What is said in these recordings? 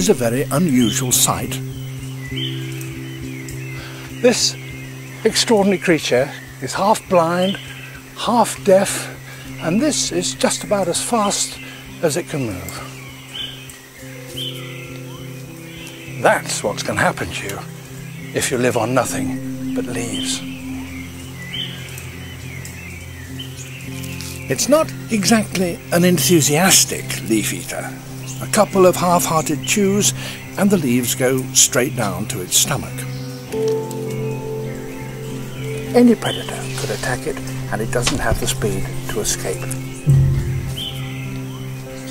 is a very unusual sight. This extraordinary creature is half blind, half deaf, and this is just about as fast as it can move. That's what's going to happen to you if you live on nothing but leaves. It's not exactly an enthusiastic leaf eater. A couple of half-hearted chews and the leaves go straight down to its stomach. Any predator could attack it and it doesn't have the speed to escape.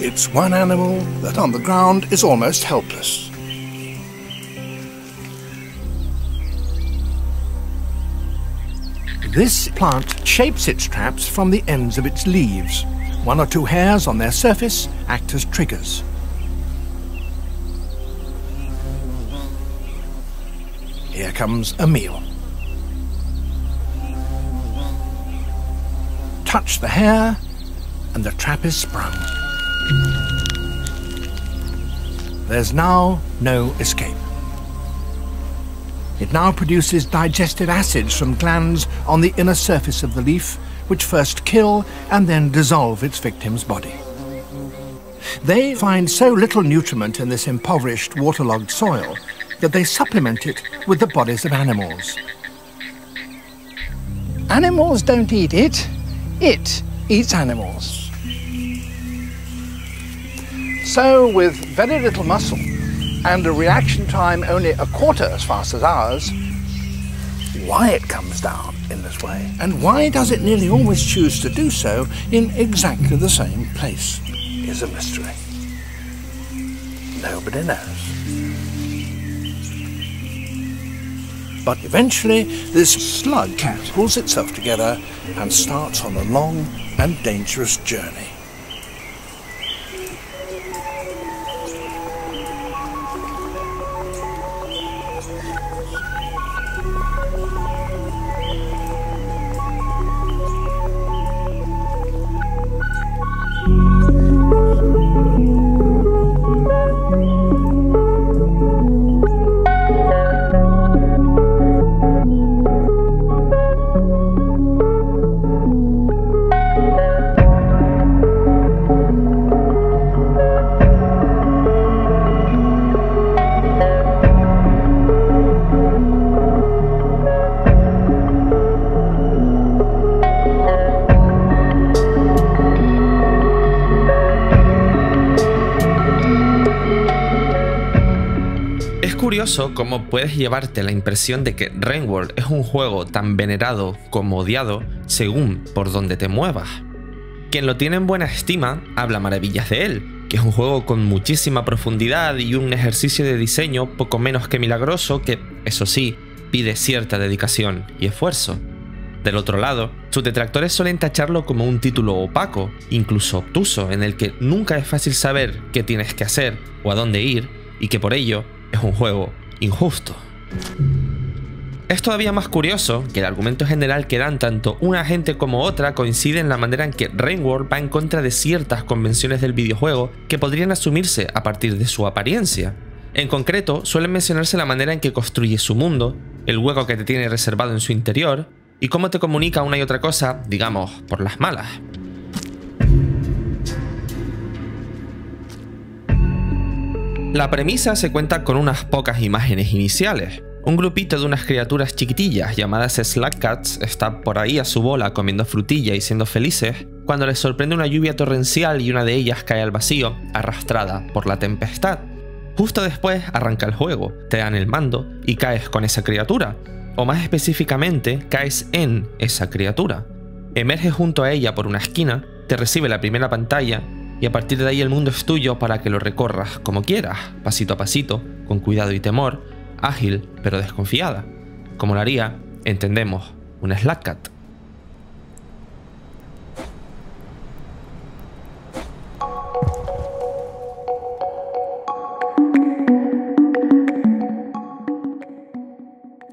It's one animal that on the ground is almost helpless. This plant shapes its traps from the ends of its leaves. One or two hairs on their surface act as triggers. Comes a meal. Touch the hair, and the trap is sprung. There's now no escape. It now produces digestive acids from glands on the inner surface of the leaf, which first kill and then dissolve its victim's body. They find so little nutriment in this impoverished, waterlogged soil that they supplement it with the bodies of animals. Animals don't eat it, it eats animals. So, with very little muscle, and a reaction time only a quarter as fast as ours, why it comes down in this way, and why does it nearly always choose to do so in exactly the same place, is a mystery. Nobody knows. But eventually, this slug cat pulls itself together and starts on a long and dangerous journey. Cómo puedes llevarte la impresión de que Rainworld es un juego tan venerado como odiado según por donde te muevas. Quien lo tiene en buena estima habla maravillas de él, que es un juego con muchísima profundidad y un ejercicio de diseño poco menos que milagroso que, eso sí, pide cierta dedicación y esfuerzo. Del otro lado, sus detractores suelen tacharlo como un título opaco, incluso obtuso, en el que nunca es fácil saber qué tienes que hacer o a dónde ir, y que por ello es un juego injusto. Es todavía más curioso que el argumento general que dan tanto una gente como otra coincide en la manera en que Rainworld va en contra de ciertas convenciones del videojuego que podrían asumirse a partir de su apariencia. En concreto, suelen mencionarse la manera en que construye su mundo, el hueco que te tiene reservado en su interior, y cómo te comunica una y otra cosa, digamos, por las malas. La premisa se cuenta con unas pocas imágenes iniciales. Un grupito de unas criaturas chiquitillas llamadas Slack Cats está por ahí a su bola comiendo frutilla y siendo felices cuando les sorprende una lluvia torrencial y una de ellas cae al vacío, arrastrada por la tempestad. Justo después arranca el juego, te dan el mando y caes con esa criatura, o más específicamente caes en esa criatura. Emerges junto a ella por una esquina, te recibe la primera pantalla y a partir de ahí el mundo es tuyo para que lo recorras como quieras, pasito a pasito, con cuidado y temor, ágil pero desconfiada, como lo haría, entendemos, un Slack Cat.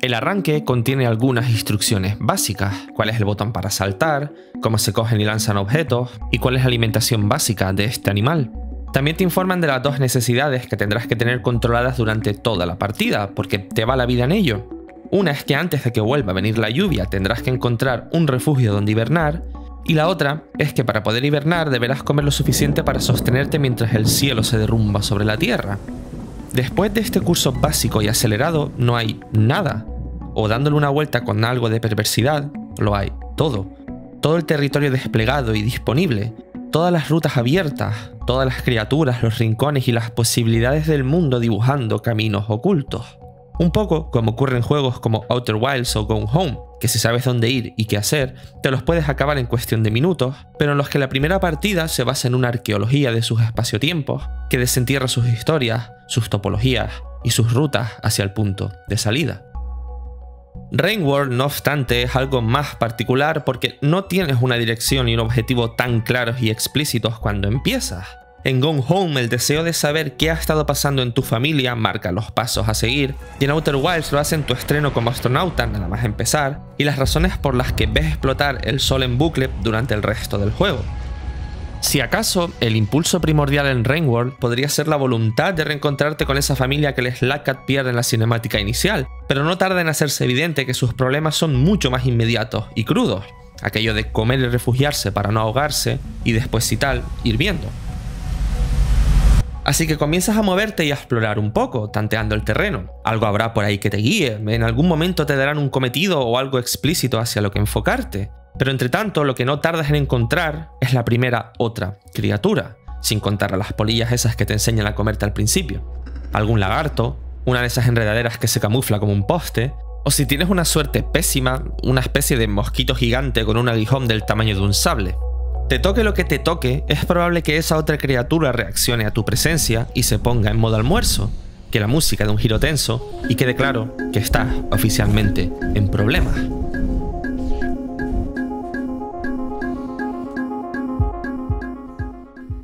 El arranque contiene algunas instrucciones básicas, cuál es el botón para saltar, cómo se cogen y lanzan objetos y cuál es la alimentación básica de este animal. También te informan de las dos necesidades que tendrás que tener controladas durante toda la partida, porque te va la vida en ello. Una es que antes de que vuelva a venir la lluvia tendrás que encontrar un refugio donde hibernar, y la otra es que para poder hibernar deberás comer lo suficiente para sostenerte mientras el cielo se derrumba sobre la tierra. Después de este curso básico y acelerado no hay nada, o dándole una vuelta con algo de perversidad, lo hay todo. Todo el territorio desplegado y disponible, todas las rutas abiertas, todas las criaturas, los rincones y las posibilidades del mundo dibujando caminos ocultos. Un poco como ocurre en juegos como Outer Wilds o Gone Home, que si sabes dónde ir y qué hacer, te los puedes acabar en cuestión de minutos, pero en los que la primera partida se basa en una arqueología de sus espacio-tiempos, que desentierra sus historias, sus topologías y sus rutas hacia el punto de salida. Rainworld, no obstante, es algo más particular porque no tienes una dirección y un objetivo tan claros y explícitos cuando empiezas. En Gone Home el deseo de saber qué ha estado pasando en tu familia marca los pasos a seguir, y en Outer Wilds lo hace en tu estreno como astronauta nada más empezar, y las razones por las que ves explotar el sol en bucle durante el resto del juego. Si acaso, el impulso primordial en Rainworld podría ser la voluntad de reencontrarte con esa familia que el Slack pierde en la cinemática inicial, pero no tarda en hacerse evidente que sus problemas son mucho más inmediatos y crudos, aquello de comer y refugiarse para no ahogarse y después si tal, ir viendo. Así que comienzas a moverte y a explorar un poco, tanteando el terreno. Algo habrá por ahí que te guíe, en algún momento te darán un cometido o algo explícito hacia lo que enfocarte. Pero entre tanto, lo que no tardas en encontrar es la primera otra criatura, sin contar a las polillas esas que te enseñan a comerte al principio. Algún lagarto, una de esas enredaderas que se camufla como un poste, o si tienes una suerte pésima, una especie de mosquito gigante con un aguijón del tamaño de un sable. Te toque lo que te toque, es probable que esa otra criatura reaccione a tu presencia y se ponga en modo almuerzo, que la música de un giro tenso y quede claro que estás oficialmente en problemas.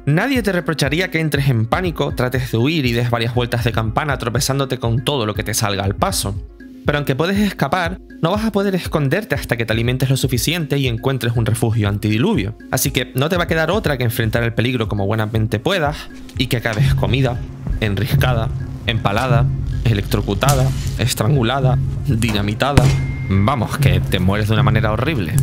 Nadie te reprocharía que entres en pánico, trates de huir y des varias vueltas de campana tropezándote con todo lo que te salga al paso. Pero aunque puedes escapar, no vas a poder esconderte hasta que te alimentes lo suficiente y encuentres un refugio antidiluvio. Así que no te va a quedar otra que enfrentar el peligro como buenamente puedas y que acabes comida, enriscada, empalada, electrocutada, estrangulada, dinamitada. Vamos, que te mueres de una manera horrible.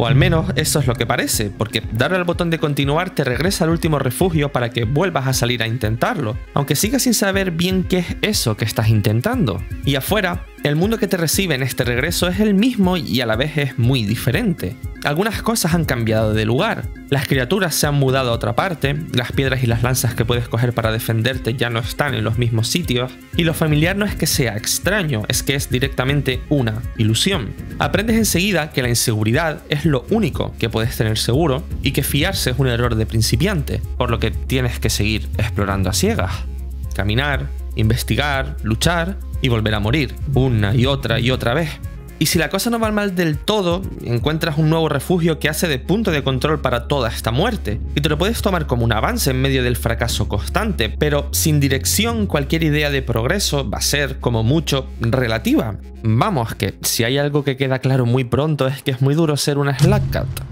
O al menos eso es lo que parece, porque darle al botón de continuar te regresa al último refugio para que vuelvas a salir a intentarlo, aunque sigas sin saber bien qué es eso que estás intentando. Y afuera, el mundo que te recibe en este regreso es el mismo y a la vez es muy diferente. Algunas cosas han cambiado de lugar. Las criaturas se han mudado a otra parte, las piedras y las lanzas que puedes coger para defenderte ya no están en los mismos sitios, y lo familiar no es que sea extraño, es que es directamente una ilusión. Aprendes enseguida que la inseguridad es lo único que puedes tener seguro y que fiarse es un error de principiante, por lo que tienes que seguir explorando a ciegas. Caminar, investigar, luchar y volver a morir, una y otra y otra vez. Y si la cosa no va mal del todo, encuentras un nuevo refugio que hace de punto de control para toda esta muerte. Y te lo puedes tomar como un avance en medio del fracaso constante, pero sin dirección cualquier idea de progreso va a ser, como mucho, relativa. Vamos, que si hay algo que queda claro muy pronto es que es muy duro ser una Slack Cat.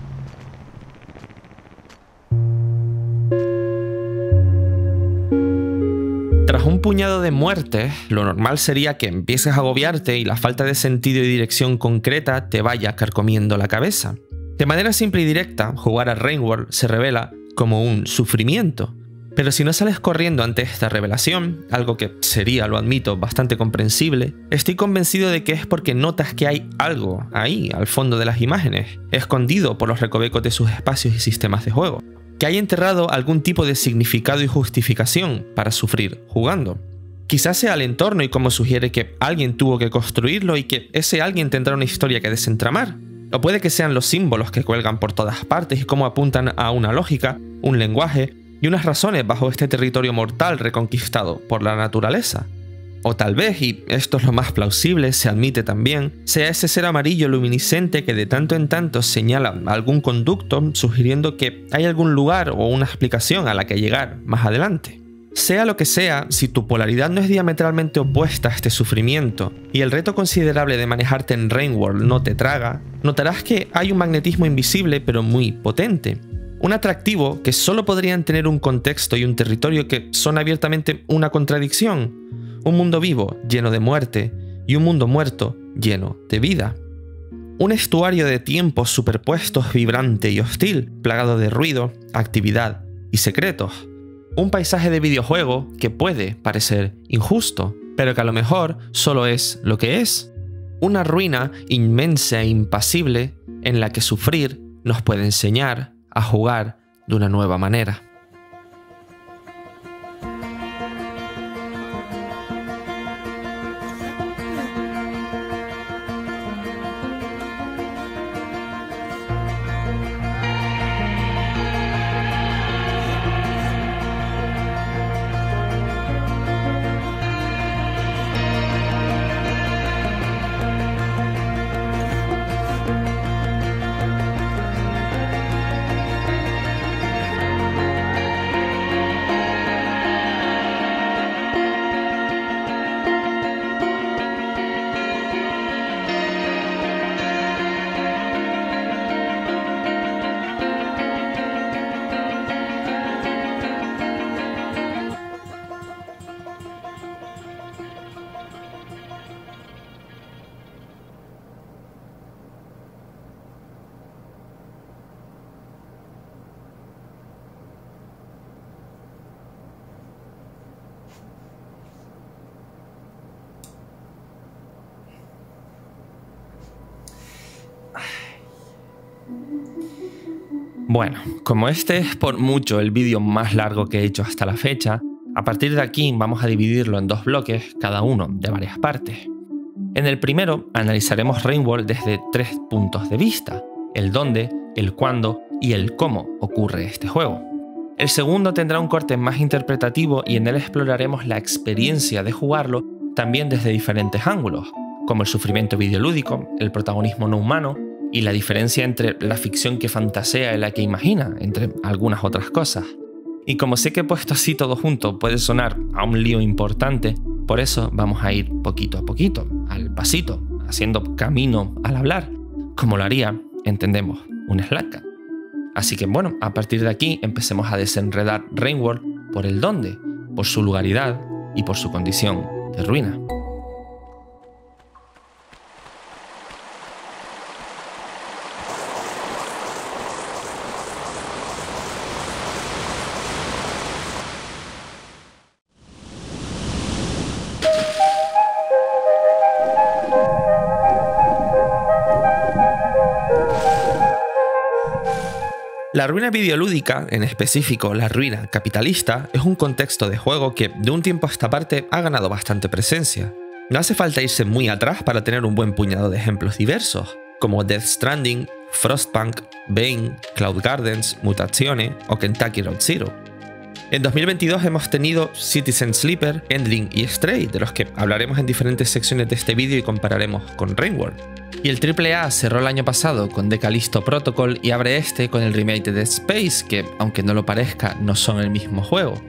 Tras un puñado de muertes, lo normal sería que empieces a agobiarte y la falta de sentido y dirección concreta te vaya carcomiendo la cabeza. De manera simple y directa, jugar a Rainworld se revela como un sufrimiento. Pero si no sales corriendo ante esta revelación, algo que sería, lo admito, bastante comprensible, estoy convencido de que es porque notas que hay algo ahí, al fondo de las imágenes, escondido por los recovecos de sus espacios y sistemas de juego que haya enterrado algún tipo de significado y justificación para sufrir jugando. Quizás sea el entorno y como sugiere que alguien tuvo que construirlo y que ese alguien tendrá una historia que desentramar. O puede que sean los símbolos que cuelgan por todas partes y cómo apuntan a una lógica, un lenguaje y unas razones bajo este territorio mortal reconquistado por la naturaleza. O tal vez, y esto es lo más plausible, se admite también, sea ese ser amarillo luminiscente que de tanto en tanto señala algún conducto, sugiriendo que hay algún lugar o una explicación a la que llegar más adelante. Sea lo que sea, si tu polaridad no es diametralmente opuesta a este sufrimiento y el reto considerable de manejarte en Rainworld no te traga, notarás que hay un magnetismo invisible pero muy potente. Un atractivo que solo podrían tener un contexto y un territorio que son abiertamente una contradicción. Un mundo vivo lleno de muerte y un mundo muerto lleno de vida. Un estuario de tiempos superpuestos vibrante y hostil, plagado de ruido, actividad y secretos. Un paisaje de videojuego que puede parecer injusto, pero que a lo mejor solo es lo que es. Una ruina inmensa e impasible en la que sufrir nos puede enseñar a jugar de una nueva manera. Bueno, como este es por mucho el vídeo más largo que he hecho hasta la fecha, a partir de aquí vamos a dividirlo en dos bloques, cada uno de varias partes. En el primero analizaremos Rainbow desde tres puntos de vista, el dónde, el cuándo y el cómo ocurre este juego. El segundo tendrá un corte más interpretativo y en él exploraremos la experiencia de jugarlo también desde diferentes ángulos, como el sufrimiento videolúdico, el protagonismo no humano, y la diferencia entre la ficción que fantasea y la que imagina, entre algunas otras cosas. Y como sé que he puesto así todo junto puede sonar a un lío importante, por eso vamos a ir poquito a poquito, al pasito, haciendo camino al hablar, como lo haría, entendemos, un Slack. Así que bueno, a partir de aquí empecemos a desenredar Rainworld por el dónde, por su lugaridad y por su condición de ruina. Ruina videolúdica, en específico la ruina capitalista, es un contexto de juego que de un tiempo a esta parte ha ganado bastante presencia. No hace falta irse muy atrás para tener un buen puñado de ejemplos diversos, como Death Stranding, Frostpunk, Bane, Cloud Gardens, Mutazione o Kentucky Road Zero. En 2022 hemos tenido Citizen Sleeper, Endling y Stray, de los que hablaremos en diferentes secciones de este vídeo y compararemos con Rainworld. Y el AAA cerró el año pasado con Decalisto Protocol y abre este con el remake de Space, que aunque no lo parezca, no son el mismo juego.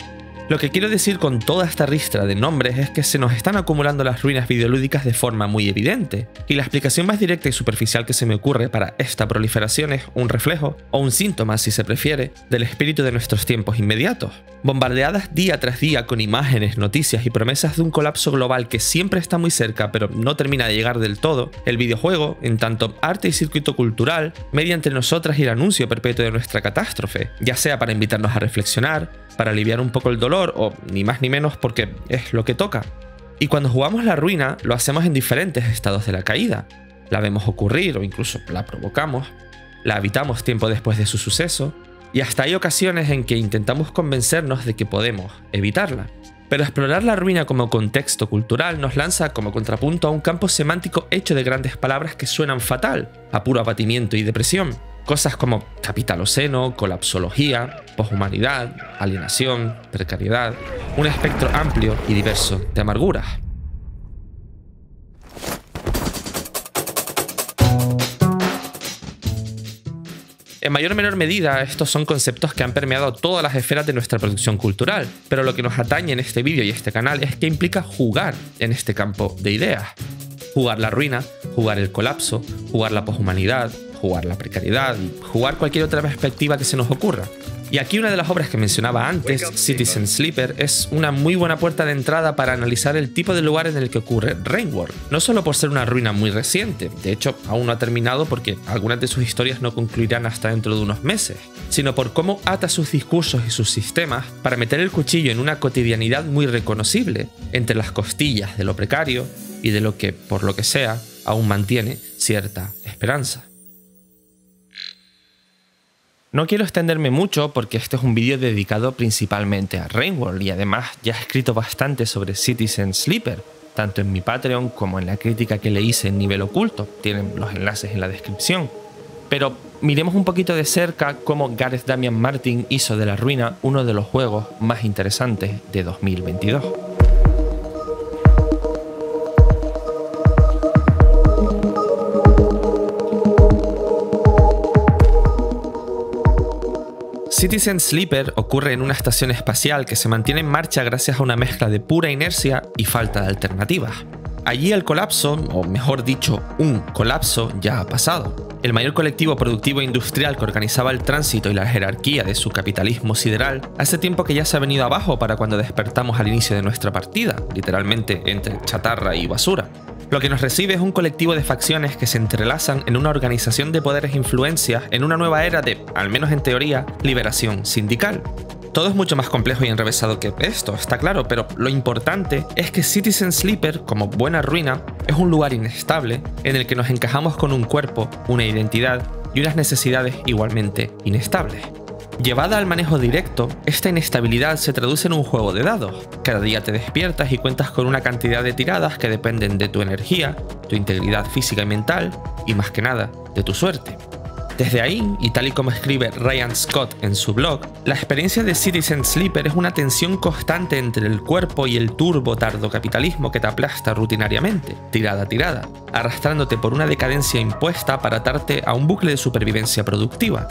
Lo que quiero decir con toda esta ristra de nombres es que se nos están acumulando las ruinas videolúdicas de forma muy evidente, y la explicación más directa y superficial que se me ocurre para esta proliferación es un reflejo, o un síntoma si se prefiere, del espíritu de nuestros tiempos inmediatos. Bombardeadas día tras día con imágenes, noticias y promesas de un colapso global que siempre está muy cerca pero no termina de llegar del todo, el videojuego, en tanto arte y circuito cultural, media entre nosotras y el anuncio perpetuo de nuestra catástrofe, ya sea para invitarnos a reflexionar, para aliviar un poco el dolor o ni más ni menos porque es lo que toca. Y cuando jugamos la ruina lo hacemos en diferentes estados de la caída. La vemos ocurrir o incluso la provocamos, la habitamos tiempo después de su suceso y hasta hay ocasiones en que intentamos convencernos de que podemos evitarla. Pero explorar la ruina como contexto cultural nos lanza como contrapunto a un campo semántico hecho de grandes palabras que suenan fatal, a puro abatimiento y depresión. Cosas como capitaloceno, colapsología, poshumanidad, alienación, precariedad, un espectro amplio y diverso de amarguras. En mayor o menor medida, estos son conceptos que han permeado todas las esferas de nuestra producción cultural, pero lo que nos atañe en este vídeo y este canal es que implica jugar en este campo de ideas. Jugar la ruina, jugar el colapso, jugar la poshumanidad, jugar la precariedad y jugar cualquier otra perspectiva que se nos ocurra. Y aquí una de las obras que mencionaba antes, Citizen Sleeper, es una muy buena puerta de entrada para analizar el tipo de lugar en el que ocurre Rainworld. No solo por ser una ruina muy reciente, de hecho aún no ha terminado porque algunas de sus historias no concluirán hasta dentro de unos meses, sino por cómo ata sus discursos y sus sistemas para meter el cuchillo en una cotidianidad muy reconocible entre las costillas de lo precario y de lo que, por lo que sea, aún mantiene cierta esperanza. No quiero extenderme mucho porque este es un vídeo dedicado principalmente a Rainworld y además ya he escrito bastante sobre Citizen Sleeper, tanto en mi Patreon como en la crítica que le hice en nivel oculto, tienen los enlaces en la descripción. Pero miremos un poquito de cerca cómo Gareth Damian Martin hizo de la ruina uno de los juegos más interesantes de 2022. Citizen Sleeper ocurre en una estación espacial que se mantiene en marcha gracias a una mezcla de pura inercia y falta de alternativas. Allí el colapso, o mejor dicho, un colapso, ya ha pasado. El mayor colectivo productivo e industrial que organizaba el tránsito y la jerarquía de su capitalismo sideral hace tiempo que ya se ha venido abajo para cuando despertamos al inicio de nuestra partida, literalmente entre chatarra y basura. Lo que nos recibe es un colectivo de facciones que se entrelazan en una organización de poderes e influencias en una nueva era de, al menos en teoría, liberación sindical. Todo es mucho más complejo y enrevesado que esto, está claro, pero lo importante es que Citizen Sleeper, como buena ruina, es un lugar inestable en el que nos encajamos con un cuerpo, una identidad y unas necesidades igualmente inestables. Llevada al manejo directo, esta inestabilidad se traduce en un juego de dados. Cada día te despiertas y cuentas con una cantidad de tiradas que dependen de tu energía, tu integridad física y mental, y más que nada, de tu suerte. Desde ahí, y tal y como escribe Ryan Scott en su blog, la experiencia de Citizen Sleeper es una tensión constante entre el cuerpo y el turbo tardo capitalismo que te aplasta rutinariamente, tirada a tirada, arrastrándote por una decadencia impuesta para atarte a un bucle de supervivencia productiva,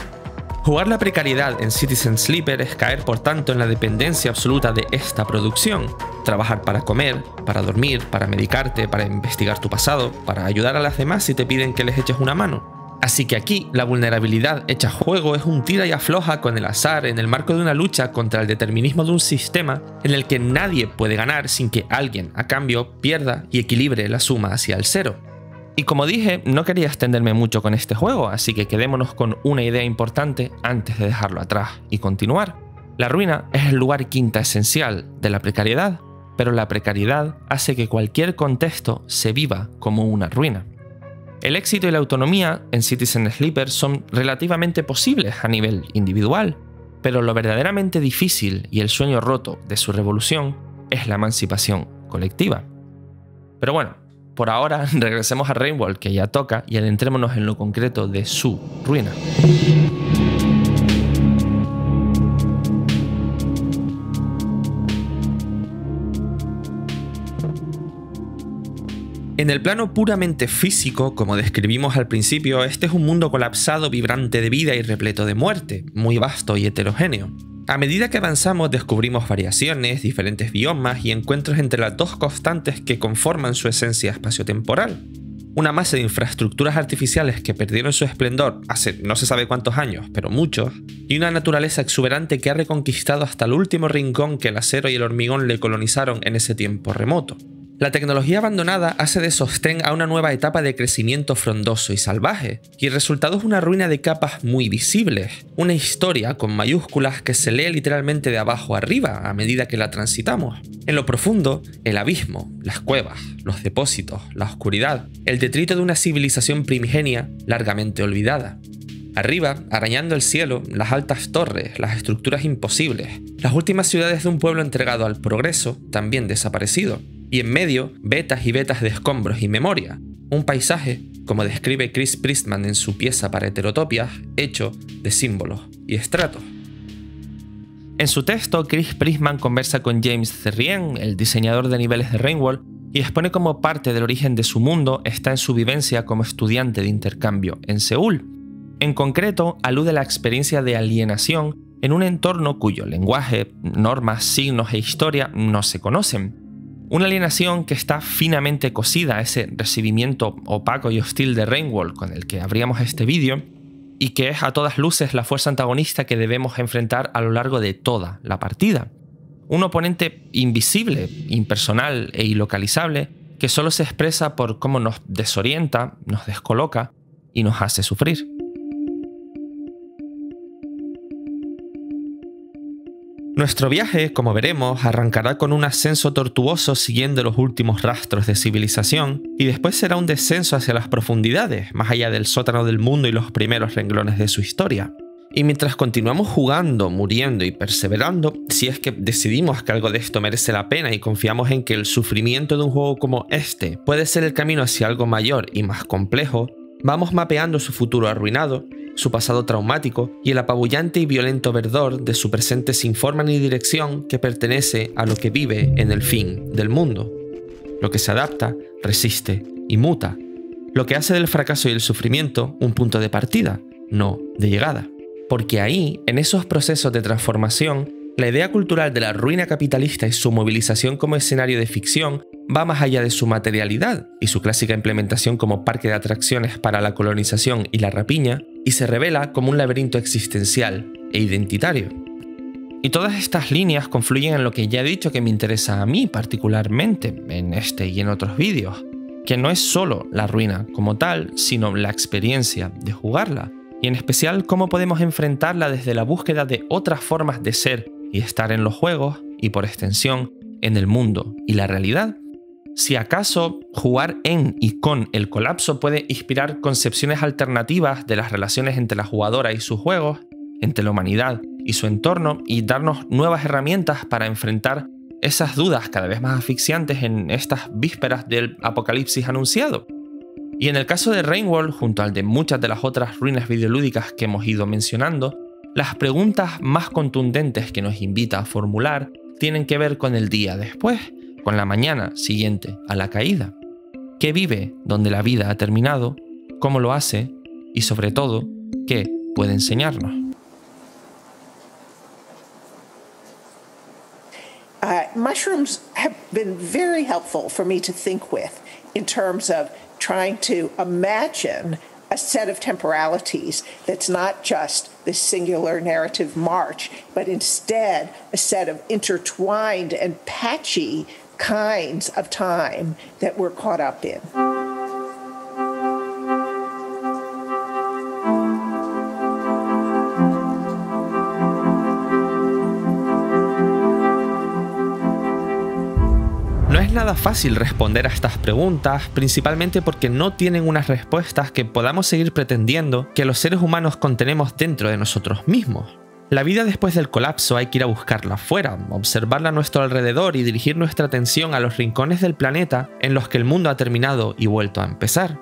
Jugar la precariedad en Citizen Sleeper es caer por tanto en la dependencia absoluta de esta producción. Trabajar para comer, para dormir, para medicarte, para investigar tu pasado, para ayudar a las demás si te piden que les eches una mano. Así que aquí la vulnerabilidad hecha juego es un tira y afloja con el azar en el marco de una lucha contra el determinismo de un sistema en el que nadie puede ganar sin que alguien a cambio pierda y equilibre la suma hacia el cero. Y como dije, no quería extenderme mucho con este juego, así que quedémonos con una idea importante antes de dejarlo atrás y continuar. La ruina es el lugar quinta esencial de la precariedad, pero la precariedad hace que cualquier contexto se viva como una ruina. El éxito y la autonomía en Citizen Sleeper son relativamente posibles a nivel individual, pero lo verdaderamente difícil y el sueño roto de su revolución es la emancipación colectiva. Pero bueno, por ahora regresemos a Rainbow, que ya toca, y adentrémonos en lo concreto de su ruina. En el plano puramente físico, como describimos al principio, este es un mundo colapsado, vibrante de vida y repleto de muerte, muy vasto y heterogéneo. A medida que avanzamos descubrimos variaciones, diferentes biomas y encuentros entre las dos constantes que conforman su esencia espaciotemporal. Una masa de infraestructuras artificiales que perdieron su esplendor hace no se sabe cuántos años, pero muchos, y una naturaleza exuberante que ha reconquistado hasta el último rincón que el acero y el hormigón le colonizaron en ese tiempo remoto. La tecnología abandonada hace de sostén a una nueva etapa de crecimiento frondoso y salvaje, y el resultado es una ruina de capas muy visibles, una historia con mayúsculas que se lee literalmente de abajo arriba a medida que la transitamos. En lo profundo, el abismo, las cuevas, los depósitos, la oscuridad, el detrito de una civilización primigenia largamente olvidada. Arriba, arañando el cielo, las altas torres, las estructuras imposibles, las últimas ciudades de un pueblo entregado al progreso, también desaparecido, y en medio vetas y vetas de escombros y memoria, un paisaje, como describe Chris Priestman en su pieza para heterotopias, hecho de símbolos y estratos. En su texto, Chris Priestman conversa con James Therrien, el diseñador de niveles de Rainwall, y expone cómo parte del origen de su mundo está en su vivencia como estudiante de intercambio en Seúl. En concreto, alude a la experiencia de alienación en un entorno cuyo lenguaje, normas, signos e historia no se conocen, Una alienación que está finamente cosida a ese recibimiento opaco y hostil de Rainwall con el que abríamos este vídeo, y que es a todas luces la fuerza antagonista que debemos enfrentar a lo largo de toda la partida. Un oponente invisible, impersonal e ilocalizable que solo se expresa por cómo nos desorienta, nos descoloca y nos hace sufrir. Nuestro viaje, como veremos, arrancará con un ascenso tortuoso siguiendo los últimos rastros de civilización, y después será un descenso hacia las profundidades, más allá del sótano del mundo y los primeros renglones de su historia. Y mientras continuamos jugando, muriendo y perseverando, si es que decidimos que algo de esto merece la pena y confiamos en que el sufrimiento de un juego como este puede ser el camino hacia algo mayor y más complejo, vamos mapeando su futuro arruinado su pasado traumático y el apabullante y violento verdor de su presente sin forma ni dirección que pertenece a lo que vive en el fin del mundo. Lo que se adapta, resiste y muta. Lo que hace del fracaso y el sufrimiento un punto de partida, no de llegada. Porque ahí, en esos procesos de transformación, la idea cultural de la ruina capitalista y su movilización como escenario de ficción va más allá de su materialidad y su clásica implementación como parque de atracciones para la colonización y la rapiña, y se revela como un laberinto existencial e identitario. Y todas estas líneas confluyen en lo que ya he dicho que me interesa a mí particularmente en este y en otros vídeos, que no es solo la ruina como tal, sino la experiencia de jugarla, y en especial cómo podemos enfrentarla desde la búsqueda de otras formas de ser y estar en los juegos, y por extensión, en el mundo y la realidad, si acaso jugar en y con el colapso puede inspirar concepciones alternativas de las relaciones entre la jugadora y sus juegos, entre la humanidad y su entorno, y darnos nuevas herramientas para enfrentar esas dudas cada vez más asfixiantes en estas vísperas del apocalipsis anunciado. Y en el caso de Rainwall, junto al de muchas de las otras ruinas videolúdicas que hemos ido mencionando, las preguntas más contundentes que nos invita a formular tienen que ver con el día después, con la mañana siguiente a la caída. ¿Qué vive donde la vida ha terminado? ¿Cómo lo hace? Y sobre todo, ¿qué puede enseñarnos? Uh, mushrooms have been very helpful for me to think with in terms of trying to imagine a set of temporalities that's not just this singular narrative march, but instead a set of intertwined and patchy kinds of time that we're caught up in. Es nada fácil responder a estas preguntas, principalmente porque no tienen unas respuestas que podamos seguir pretendiendo que los seres humanos contenemos dentro de nosotros mismos. La vida después del colapso hay que ir a buscarla afuera, observarla a nuestro alrededor y dirigir nuestra atención a los rincones del planeta en los que el mundo ha terminado y vuelto a empezar.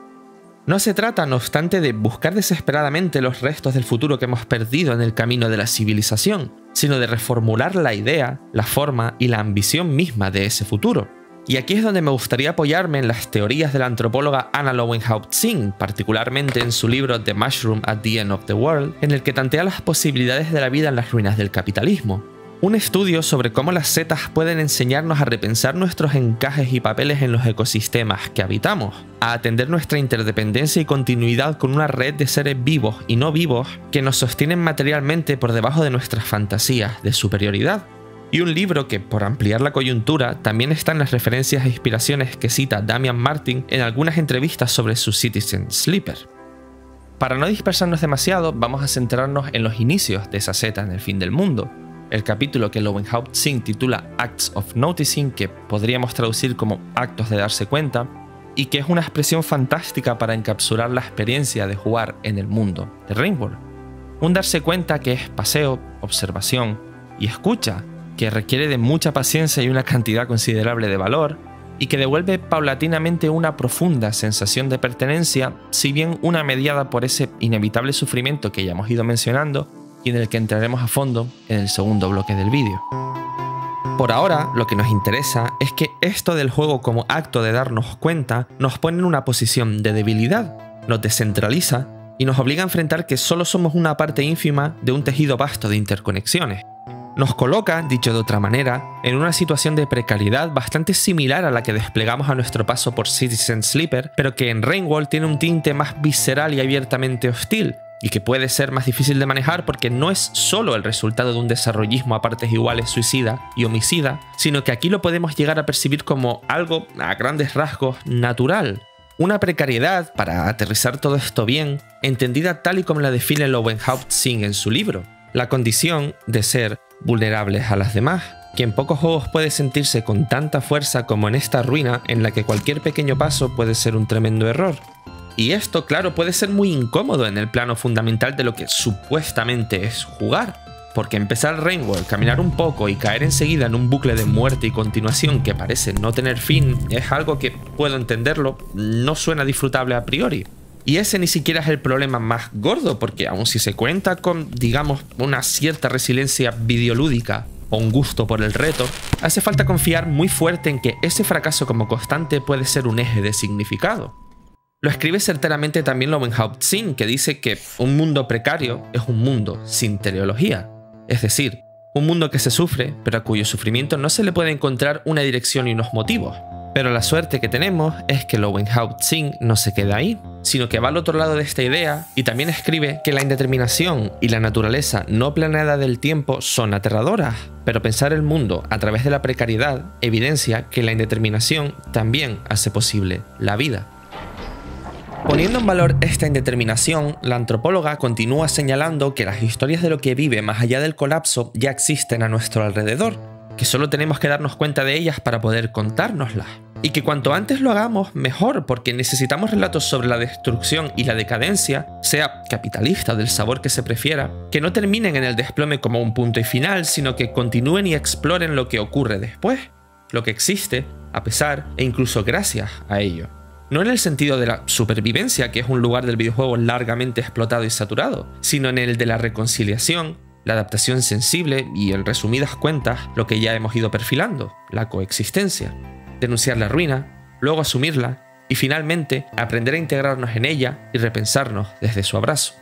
No se trata, no obstante, de buscar desesperadamente los restos del futuro que hemos perdido en el camino de la civilización, sino de reformular la idea, la forma y la ambición misma de ese futuro. Y aquí es donde me gustaría apoyarme en las teorías de la antropóloga Anna Lowenhaupt-Singh, particularmente en su libro The Mushroom at the End of the World, en el que tantea las posibilidades de la vida en las ruinas del capitalismo. Un estudio sobre cómo las setas pueden enseñarnos a repensar nuestros encajes y papeles en los ecosistemas que habitamos, a atender nuestra interdependencia y continuidad con una red de seres vivos y no vivos que nos sostienen materialmente por debajo de nuestras fantasías de superioridad y un libro que, por ampliar la coyuntura, también está en las referencias e inspiraciones que cita Damian Martin en algunas entrevistas sobre su Citizen Sleeper. Para no dispersarnos demasiado, vamos a centrarnos en los inicios de esa seta en el fin del mundo, el capítulo que Lowenhaupt Singh titula Acts of Noticing, que podríamos traducir como actos de darse cuenta, y que es una expresión fantástica para encapsular la experiencia de jugar en el mundo de Rainbow. Un darse cuenta que es paseo, observación y escucha que requiere de mucha paciencia y una cantidad considerable de valor, y que devuelve paulatinamente una profunda sensación de pertenencia, si bien una mediada por ese inevitable sufrimiento que ya hemos ido mencionando y en el que entraremos a fondo en el segundo bloque del vídeo. Por ahora, lo que nos interesa es que esto del juego como acto de darnos cuenta nos pone en una posición de debilidad, nos descentraliza y nos obliga a enfrentar que solo somos una parte ínfima de un tejido vasto de interconexiones Nos coloca, dicho de otra manera, en una situación de precariedad bastante similar a la que desplegamos a nuestro paso por Citizen Sleeper, pero que en Rainwall tiene un tinte más visceral y abiertamente hostil, y que puede ser más difícil de manejar porque no es solo el resultado de un desarrollismo a partes iguales suicida y homicida, sino que aquí lo podemos llegar a percibir como algo a grandes rasgos natural. Una precariedad, para aterrizar todo esto bien, entendida tal y como la define Lowenhaupt Singh en su libro, la condición de ser vulnerables a las demás, que en pocos juegos puede sentirse con tanta fuerza como en esta ruina en la que cualquier pequeño paso puede ser un tremendo error. Y esto, claro, puede ser muy incómodo en el plano fundamental de lo que supuestamente es jugar, porque empezar Rainworld, caminar un poco y caer enseguida en un bucle de muerte y continuación que parece no tener fin es algo que, puedo entenderlo, no suena disfrutable a priori. Y ese ni siquiera es el problema más gordo, porque aun si se cuenta con, digamos, una cierta resiliencia videolúdica o un gusto por el reto, hace falta confiar muy fuerte en que ese fracaso como constante puede ser un eje de significado. Lo escribe certeramente también Lowenhaupt Singh, que dice que un mundo precario es un mundo sin teleología. Es decir, un mundo que se sufre, pero a cuyo sufrimiento no se le puede encontrar una dirección y unos motivos. Pero la suerte que tenemos es que Lowenhaupt Singh no se queda ahí, sino que va al otro lado de esta idea y también escribe que la indeterminación y la naturaleza no planeada del tiempo son aterradoras, pero pensar el mundo a través de la precariedad evidencia que la indeterminación también hace posible la vida. Poniendo en valor esta indeterminación, la antropóloga continúa señalando que las historias de lo que vive más allá del colapso ya existen a nuestro alrededor, que solo tenemos que darnos cuenta de ellas para poder contárnoslas. Y que cuanto antes lo hagamos, mejor, porque necesitamos relatos sobre la destrucción y la decadencia, sea capitalista del sabor que se prefiera, que no terminen en el desplome como un punto y final, sino que continúen y exploren lo que ocurre después, lo que existe, a pesar e incluso gracias a ello. No en el sentido de la supervivencia, que es un lugar del videojuego largamente explotado y saturado, sino en el de la reconciliación, la adaptación sensible y, en resumidas cuentas, lo que ya hemos ido perfilando, la coexistencia. Denunciar la ruina, luego asumirla y finalmente aprender a integrarnos en ella y repensarnos desde su abrazo.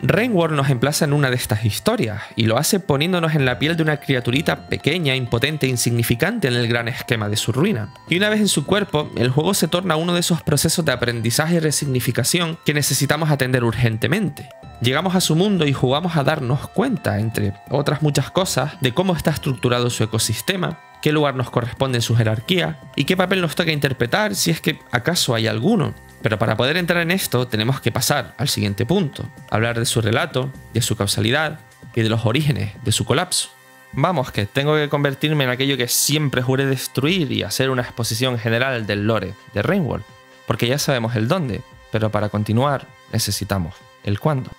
Rainward nos emplaza en una de estas historias, y lo hace poniéndonos en la piel de una criaturita pequeña, impotente e insignificante en el gran esquema de su ruina. Y una vez en su cuerpo, el juego se torna uno de esos procesos de aprendizaje y resignificación que necesitamos atender urgentemente. Llegamos a su mundo y jugamos a darnos cuenta, entre otras muchas cosas, de cómo está estructurado su ecosistema, qué lugar nos corresponde en su jerarquía y qué papel nos toca interpretar si es que acaso hay alguno. Pero para poder entrar en esto tenemos que pasar al siguiente punto, hablar de su relato, de su causalidad y de los orígenes de su colapso. Vamos, que tengo que convertirme en aquello que siempre juré destruir y hacer una exposición general del lore de Rainworld, porque ya sabemos el dónde, pero para continuar necesitamos el cuándo.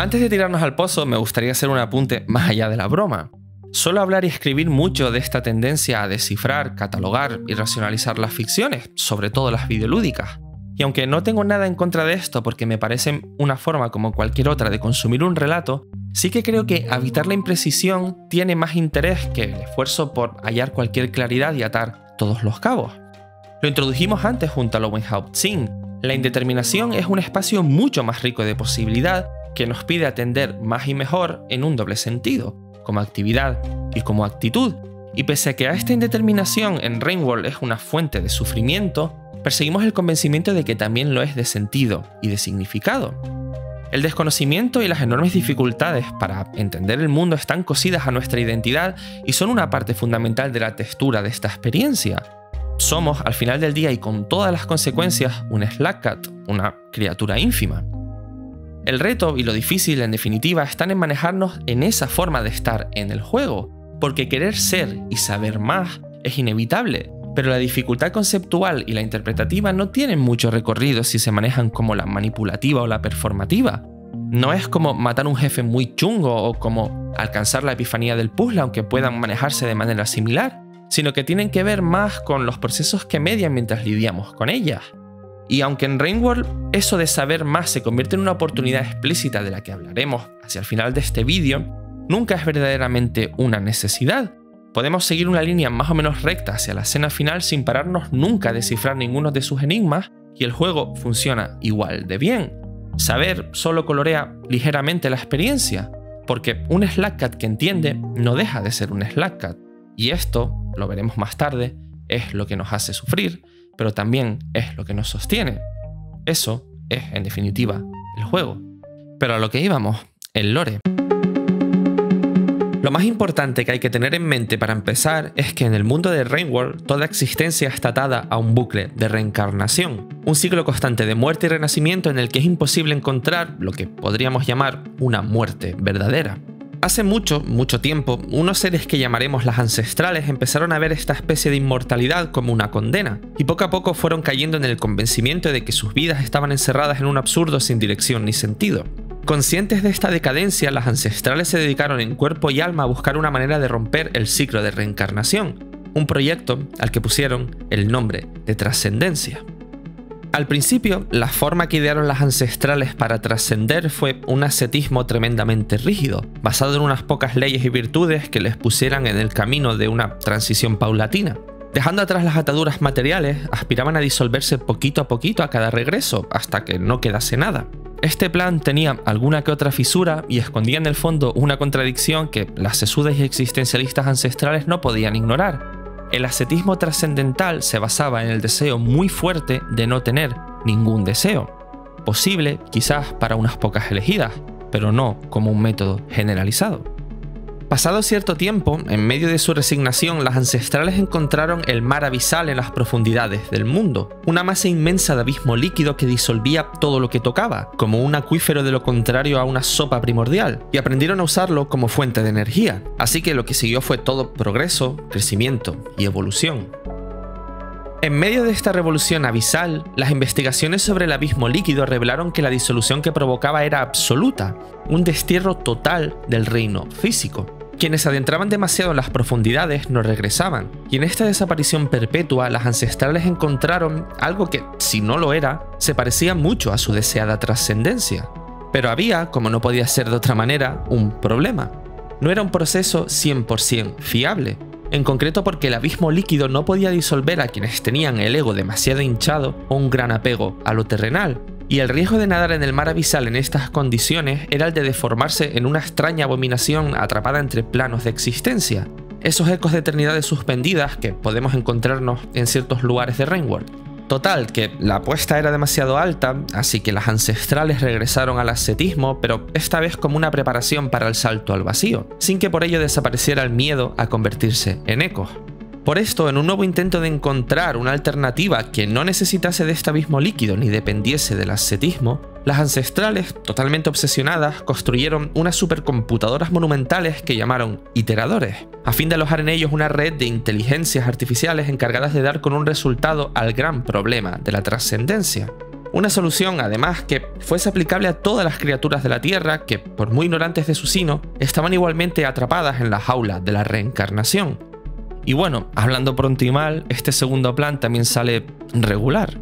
Antes de tirarnos al pozo, me gustaría hacer un apunte más allá de la broma. Suelo hablar y escribir mucho de esta tendencia a descifrar, catalogar y racionalizar las ficciones, sobre todo las videolúdicas. Y aunque no tengo nada en contra de esto porque me parecen una forma como cualquier otra de consumir un relato, sí que creo que habitar la imprecisión tiene más interés que el esfuerzo por hallar cualquier claridad y atar todos los cabos. Lo introdujimos antes junto a Lowenhaupt Singh. La indeterminación es un espacio mucho más rico de posibilidad que nos pide atender más y mejor en un doble sentido como actividad y como actitud, y pese a que a esta indeterminación en Rainworld es una fuente de sufrimiento, perseguimos el convencimiento de que también lo es de sentido y de significado. El desconocimiento y las enormes dificultades para entender el mundo están cosidas a nuestra identidad y son una parte fundamental de la textura de esta experiencia. Somos, al final del día y con todas las consecuencias, un Slack Cat, una criatura ínfima. El reto y lo difícil en definitiva están en manejarnos en esa forma de estar en el juego, porque querer ser y saber más es inevitable, pero la dificultad conceptual y la interpretativa no tienen mucho recorrido si se manejan como la manipulativa o la performativa. No es como matar un jefe muy chungo o como alcanzar la epifanía del puzzle aunque puedan manejarse de manera similar, sino que tienen que ver más con los procesos que median mientras lidiamos con ellas. Y aunque en Rainworld eso de saber más se convierte en una oportunidad explícita de la que hablaremos hacia el final de este vídeo, nunca es verdaderamente una necesidad. Podemos seguir una línea más o menos recta hacia la escena final sin pararnos nunca a descifrar ninguno de sus enigmas y el juego funciona igual de bien. Saber solo colorea ligeramente la experiencia, porque un Slack Cat que entiende no deja de ser un Slack Cat. Y esto, lo veremos más tarde, es lo que nos hace sufrir, pero también es lo que nos sostiene. Eso es, en definitiva, el juego. Pero a lo que íbamos, el lore. Lo más importante que hay que tener en mente para empezar es que en el mundo de Rainworld toda existencia está atada a un bucle de reencarnación, un ciclo constante de muerte y renacimiento en el que es imposible encontrar lo que podríamos llamar una muerte verdadera. Hace mucho, mucho tiempo, unos seres que llamaremos las ancestrales empezaron a ver esta especie de inmortalidad como una condena, y poco a poco fueron cayendo en el convencimiento de que sus vidas estaban encerradas en un absurdo sin dirección ni sentido. Conscientes de esta decadencia, las ancestrales se dedicaron en cuerpo y alma a buscar una manera de romper el ciclo de reencarnación, un proyecto al que pusieron el nombre de trascendencia. Al principio, la forma que idearon las ancestrales para trascender fue un ascetismo tremendamente rígido, basado en unas pocas leyes y virtudes que les pusieran en el camino de una transición paulatina. Dejando atrás las ataduras materiales, aspiraban a disolverse poquito a poquito a cada regreso, hasta que no quedase nada. Este plan tenía alguna que otra fisura y escondía en el fondo una contradicción que las sesudas y existencialistas ancestrales no podían ignorar. El ascetismo trascendental se basaba en el deseo muy fuerte de no tener ningún deseo. Posible quizás para unas pocas elegidas, pero no como un método generalizado. Pasado cierto tiempo, en medio de su resignación, las ancestrales encontraron el mar abisal en las profundidades del mundo, una masa inmensa de abismo líquido que disolvía todo lo que tocaba, como un acuífero de lo contrario a una sopa primordial, y aprendieron a usarlo como fuente de energía. Así que lo que siguió fue todo progreso, crecimiento y evolución. En medio de esta revolución abisal, las investigaciones sobre el abismo líquido revelaron que la disolución que provocaba era absoluta, un destierro total del reino físico. Quienes adentraban demasiado en las profundidades no regresaban, y en esta desaparición perpetua las ancestrales encontraron algo que, si no lo era, se parecía mucho a su deseada trascendencia. Pero había, como no podía ser de otra manera, un problema. No era un proceso 100% fiable, en concreto porque el abismo líquido no podía disolver a quienes tenían el ego demasiado hinchado o un gran apego a lo terrenal, y el riesgo de nadar en el mar abisal en estas condiciones era el de deformarse en una extraña abominación atrapada entre planos de existencia, esos ecos de eternidades suspendidas que podemos encontrarnos en ciertos lugares de Rainworld. Total, que la apuesta era demasiado alta, así que las ancestrales regresaron al ascetismo, pero esta vez como una preparación para el salto al vacío, sin que por ello desapareciera el miedo a convertirse en ecos. Por esto, en un nuevo intento de encontrar una alternativa que no necesitase de este abismo líquido ni dependiese del ascetismo, las ancestrales, totalmente obsesionadas, construyeron unas supercomputadoras monumentales que llamaron iteradores, a fin de alojar en ellos una red de inteligencias artificiales encargadas de dar con un resultado al gran problema de la trascendencia. Una solución, además, que fuese aplicable a todas las criaturas de la Tierra que, por muy ignorantes de su sino, estaban igualmente atrapadas en la jaula de la reencarnación, y bueno, hablando pronto y mal, este segundo plan también sale regular.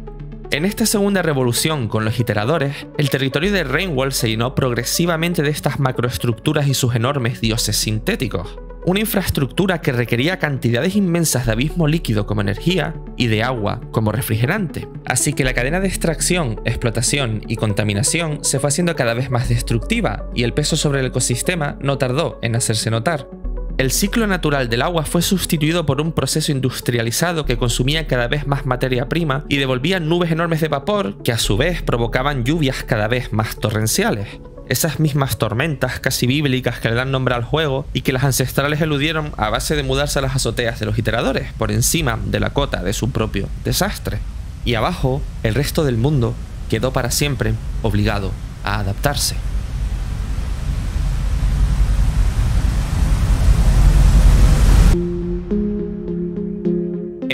En esta segunda revolución con los iteradores, el territorio de Rainwall se llenó progresivamente de estas macroestructuras y sus enormes dioses sintéticos. Una infraestructura que requería cantidades inmensas de abismo líquido como energía y de agua como refrigerante. Así que la cadena de extracción, explotación y contaminación se fue haciendo cada vez más destructiva y el peso sobre el ecosistema no tardó en hacerse notar. El ciclo natural del agua fue sustituido por un proceso industrializado que consumía cada vez más materia prima y devolvía nubes enormes de vapor que a su vez provocaban lluvias cada vez más torrenciales. Esas mismas tormentas casi bíblicas que le dan nombre al juego y que las ancestrales eludieron a base de mudarse a las azoteas de los iteradores, por encima de la cota de su propio desastre. Y abajo, el resto del mundo quedó para siempre obligado a adaptarse.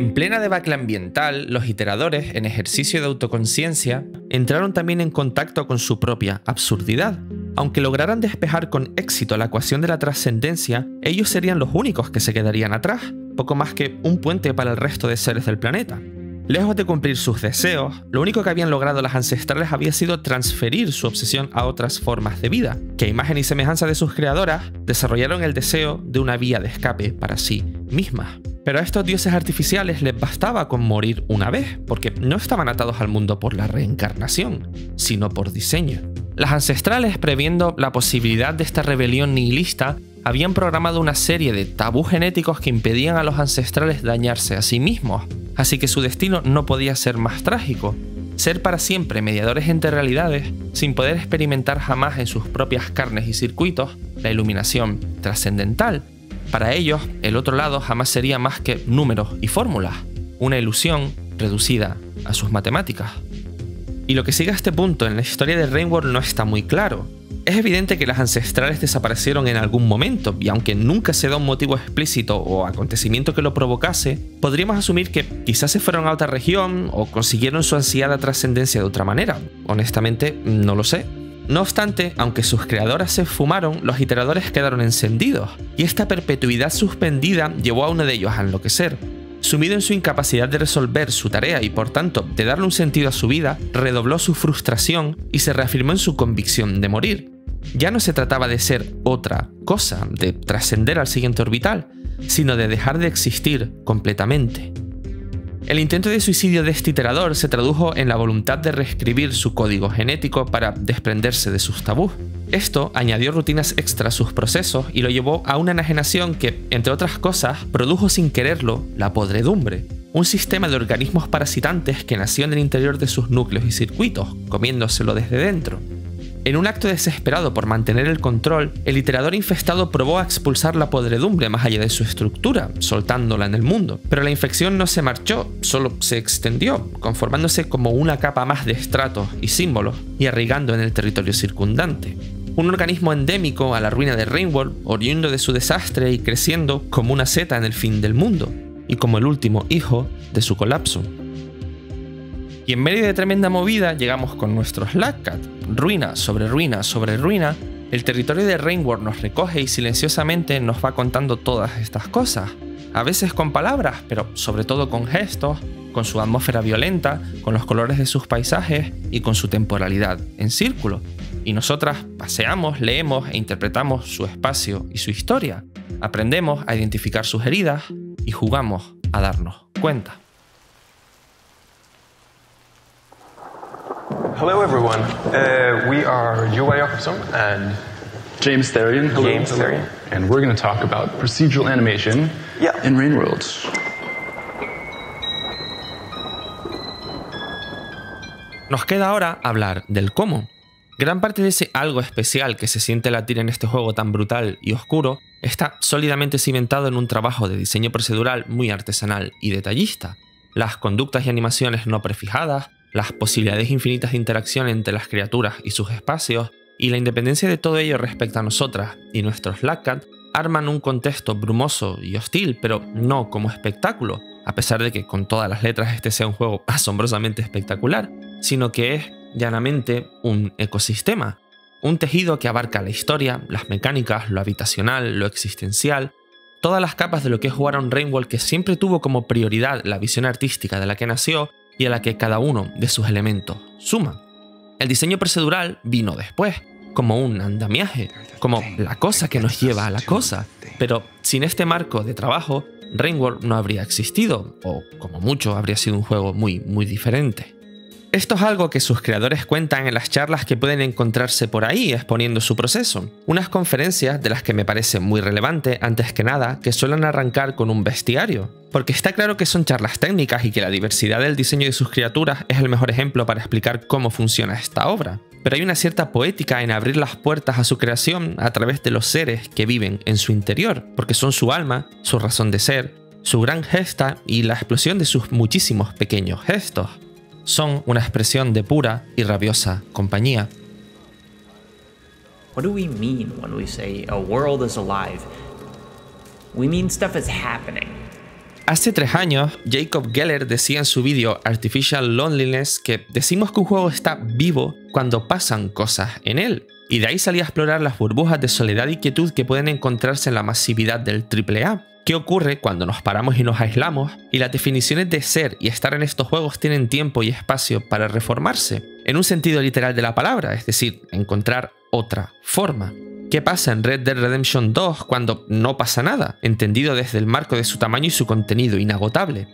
En plena debacle ambiental, los iteradores, en ejercicio de autoconciencia, entraron también en contacto con su propia absurdidad. Aunque lograran despejar con éxito la ecuación de la trascendencia, ellos serían los únicos que se quedarían atrás, poco más que un puente para el resto de seres del planeta. Lejos de cumplir sus deseos, lo único que habían logrado las ancestrales había sido transferir su obsesión a otras formas de vida, que a imagen y semejanza de sus creadoras, desarrollaron el deseo de una vía de escape para sí mismas. Pero a estos dioses artificiales les bastaba con morir una vez, porque no estaban atados al mundo por la reencarnación, sino por diseño. Las ancestrales, previendo la posibilidad de esta rebelión nihilista, habían programado una serie de tabús genéticos que impedían a los ancestrales dañarse a sí mismos, así que su destino no podía ser más trágico, ser para siempre mediadores entre realidades sin poder experimentar jamás en sus propias carnes y circuitos la iluminación trascendental. Para ellos, el otro lado jamás sería más que números y fórmulas, una ilusión reducida a sus matemáticas. Y lo que sigue a este punto en la historia de Rainbow no está muy claro. Es evidente que las ancestrales desaparecieron en algún momento, y aunque nunca se da un motivo explícito o acontecimiento que lo provocase, podríamos asumir que quizás se fueron a otra región o consiguieron su ansiada trascendencia de otra manera. Honestamente, no lo sé. No obstante, aunque sus creadoras se fumaron, los iteradores quedaron encendidos, y esta perpetuidad suspendida llevó a uno de ellos a enloquecer. Sumido en su incapacidad de resolver su tarea y por tanto de darle un sentido a su vida, redobló su frustración y se reafirmó en su convicción de morir. Ya no se trataba de ser otra cosa, de trascender al siguiente orbital, sino de dejar de existir completamente. El intento de suicidio de este iterador se tradujo en la voluntad de reescribir su código genético para desprenderse de sus tabús. Esto añadió rutinas extra a sus procesos y lo llevó a una enajenación que, entre otras cosas, produjo sin quererlo la podredumbre, un sistema de organismos parasitantes que nació en el interior de sus núcleos y circuitos, comiéndoselo desde dentro. En un acto desesperado por mantener el control, el iterador infestado probó a expulsar la podredumbre más allá de su estructura, soltándola en el mundo. Pero la infección no se marchó, solo se extendió, conformándose como una capa más de estratos y símbolos y arraigando en el territorio circundante. Un organismo endémico a la ruina de Rainbow, oriundo de su desastre y creciendo como una seta en el fin del mundo, y como el último hijo de su colapso. Y en medio de tremenda movida llegamos con nuestros Cat, ruina sobre ruina sobre ruina. El territorio de Rainworld nos recoge y silenciosamente nos va contando todas estas cosas. A veces con palabras, pero sobre todo con gestos, con su atmósfera violenta, con los colores de sus paisajes y con su temporalidad en círculo. Y nosotras paseamos, leemos e interpretamos su espacio y su historia. Aprendemos a identificar sus heridas y jugamos a darnos cuenta. Hello, everyone. Uh, we are Joel Jakobsson and James Therian. Hello. James Therian. And we're going to talk about procedural animation yeah. in Rain Worlds. Nos queda ahora hablar del cómo. Gran parte de ese algo especial que se siente latir en este juego tan brutal y oscuro está sólidamente cimentado en un trabajo de diseño procedural muy artesanal y detallista. Las conductas y animaciones no prefijadas, las posibilidades infinitas de interacción entre las criaturas y sus espacios, y la independencia de todo ello respecto a nosotras y nuestros Lackat arman un contexto brumoso y hostil, pero no como espectáculo, a pesar de que con todas las letras este sea un juego asombrosamente espectacular, sino que es llanamente un ecosistema, un tejido que abarca la historia, las mecánicas, lo habitacional, lo existencial, todas las capas de lo que es jugar a un Rainbow que siempre tuvo como prioridad la visión artística de la que nació y a la que cada uno de sus elementos suma. El diseño procedural vino después, como un andamiaje, como la cosa que nos lleva a la cosa, pero sin este marco de trabajo, Rainworld no habría existido, o como mucho habría sido un juego muy, muy diferente. Esto es algo que sus creadores cuentan en las charlas que pueden encontrarse por ahí exponiendo su proceso. Unas conferencias de las que me parece muy relevante, antes que nada, que suelen arrancar con un bestiario. Porque está claro que son charlas técnicas y que la diversidad del diseño de sus criaturas es el mejor ejemplo para explicar cómo funciona esta obra. Pero hay una cierta poética en abrir las puertas a su creación a través de los seres que viven en su interior, porque son su alma, su razón de ser, su gran gesta y la explosión de sus muchísimos pequeños gestos son una expresión de pura y rabiosa compañía. What do we mean when we say a world is alive? We mean stuff is happening. Hace tres años, Jacob Geller decía en su vídeo Artificial Loneliness que decimos que un juego está vivo cuando pasan cosas en él. Y de ahí salía a explorar las burbujas de soledad y quietud que pueden encontrarse en la masividad del AAA. ¿Qué ocurre cuando nos paramos y nos aislamos? Y las definiciones de ser y estar en estos juegos tienen tiempo y espacio para reformarse, en un sentido literal de la palabra, es decir, encontrar otra forma. ¿Qué pasa en Red Dead Redemption 2 cuando no pasa nada, entendido desde el marco de su tamaño y su contenido inagotable?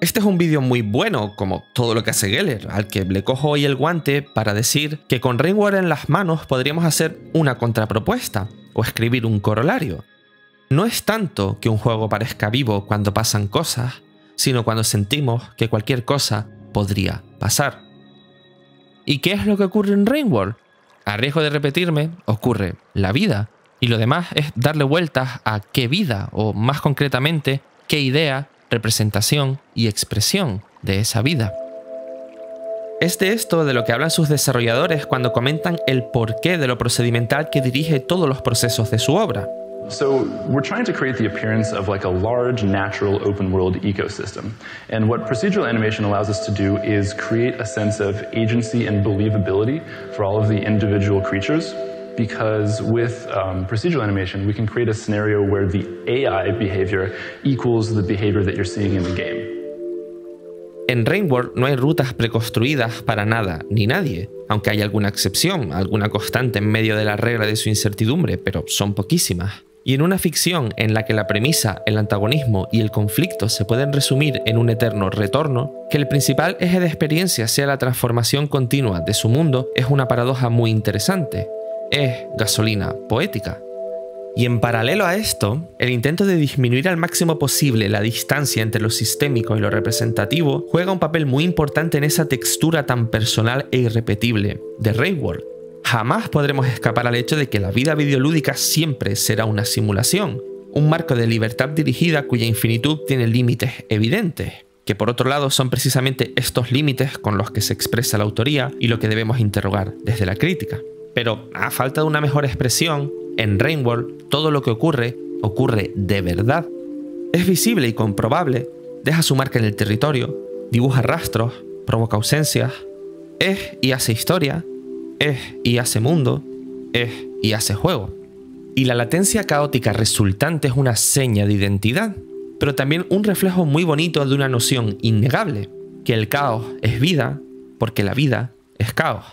Este es un vídeo muy bueno, como todo lo que hace Geller, al que le cojo hoy el guante para decir que con Rainward en las manos podríamos hacer una contrapropuesta o escribir un corolario. No es tanto que un juego parezca vivo cuando pasan cosas, sino cuando sentimos que cualquier cosa podría pasar. ¿Y qué es lo que ocurre en Rainworld? A riesgo de repetirme, ocurre la vida. Y lo demás es darle vueltas a qué vida, o más concretamente, qué idea, representación y expresión de esa vida. Es de esto de lo que hablan sus desarrolladores cuando comentan el porqué de lo procedimental que dirige todos los procesos de su obra. So we're trying to create the appearance of like a large natural open world ecosystem. And what procedural animation allows us to do is create a sense of agency and believability for all of the individual creatures. Because with um, procedural animation, we can create a scenario where the AI behavior equals the behavior that you're seeing in the game. En Rainworld no hay rutas preconstruidas para nada ni nadie, aunque hay alguna excepción, alguna constante en medio de la regla de su incertidumbre, pero son poquísimas. Y en una ficción en la que la premisa, el antagonismo y el conflicto se pueden resumir en un eterno retorno, que el principal eje de experiencia sea la transformación continua de su mundo es una paradoja muy interesante. Es gasolina poética. Y en paralelo a esto, el intento de disminuir al máximo posible la distancia entre lo sistémico y lo representativo juega un papel muy importante en esa textura tan personal e irrepetible de Rayworld jamás podremos escapar al hecho de que la vida videolúdica siempre será una simulación, un marco de libertad dirigida cuya infinitud tiene límites evidentes, que por otro lado son precisamente estos límites con los que se expresa la autoría y lo que debemos interrogar desde la crítica. Pero a falta de una mejor expresión, en Rainworld todo lo que ocurre ocurre de verdad. Es visible y comprobable, deja su marca en el territorio, dibuja rastros, provoca ausencias, es y hace historia, es y hace mundo, es y hace juego. Y la latencia caótica resultante es una seña de identidad, pero también un reflejo muy bonito de una noción innegable, que el caos es vida porque la vida es caos.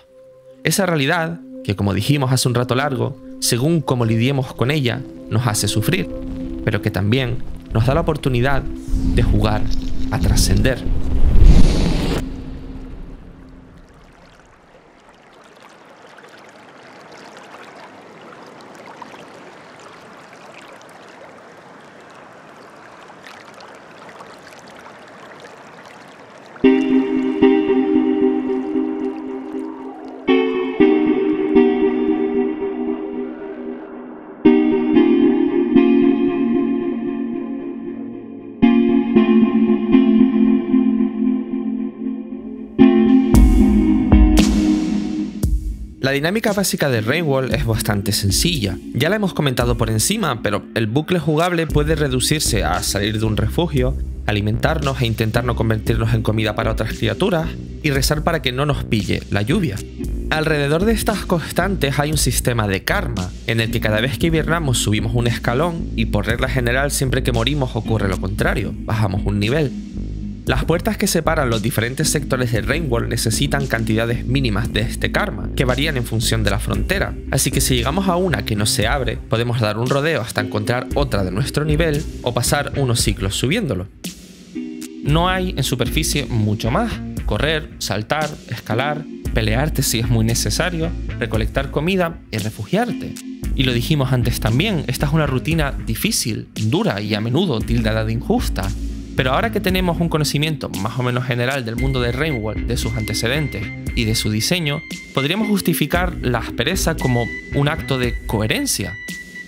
Esa realidad, que como dijimos hace un rato largo, según como lidiemos con ella, nos hace sufrir, pero que también nos da la oportunidad de jugar a trascender. Dinámica básica de Rainwall es bastante sencilla. Ya la hemos comentado por encima, pero el bucle jugable puede reducirse a salir de un refugio, alimentarnos e intentar no convertirnos en comida para otras criaturas, y rezar para que no nos pille la lluvia. Alrededor de estas constantes hay un sistema de karma, en el que cada vez que hibernamos subimos un escalón y por regla general siempre que morimos ocurre lo contrario, bajamos un nivel. Las puertas que separan los diferentes sectores de Rainworld necesitan cantidades mínimas de este karma, que varían en función de la frontera, así que si llegamos a una que no se abre, podemos dar un rodeo hasta encontrar otra de nuestro nivel o pasar unos ciclos subiéndolo. No hay en superficie mucho más, correr, saltar, escalar, pelearte si es muy necesario, recolectar comida y refugiarte. Y lo dijimos antes también, esta es una rutina difícil, dura y a menudo tildada de injusta, pero ahora que tenemos un conocimiento más o menos general del mundo de Rainworld, de sus antecedentes y de su diseño, podríamos justificar la aspereza como un acto de coherencia.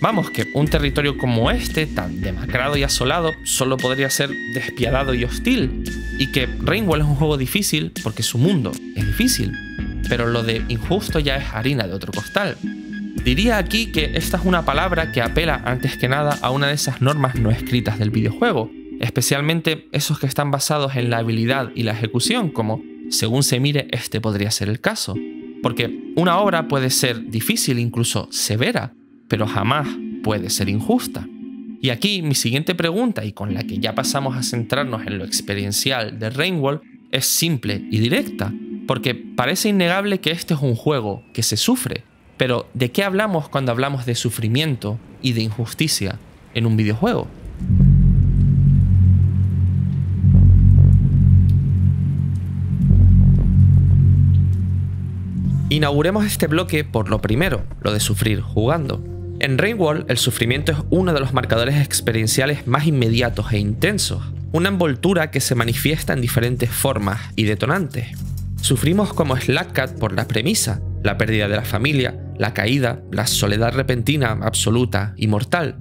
Vamos, que un territorio como este, tan demacrado y asolado, solo podría ser despiadado y hostil, y que Rainworld es un juego difícil porque su mundo es difícil, pero lo de injusto ya es harina de otro costal. Diría aquí que esta es una palabra que apela antes que nada a una de esas normas no escritas del videojuego, especialmente esos que están basados en la habilidad y la ejecución, como según se mire este podría ser el caso. Porque una obra puede ser difícil, incluso severa, pero jamás puede ser injusta. Y aquí mi siguiente pregunta, y con la que ya pasamos a centrarnos en lo experiencial de Rainwall, es simple y directa, porque parece innegable que este es un juego que se sufre, pero ¿de qué hablamos cuando hablamos de sufrimiento y de injusticia en un videojuego? Inauguremos este bloque por lo primero, lo de sufrir jugando. En Rainwall el sufrimiento es uno de los marcadores experienciales más inmediatos e intensos, una envoltura que se manifiesta en diferentes formas y detonantes. Sufrimos como Slackcat por la premisa, la pérdida de la familia, la caída, la soledad repentina, absoluta y mortal.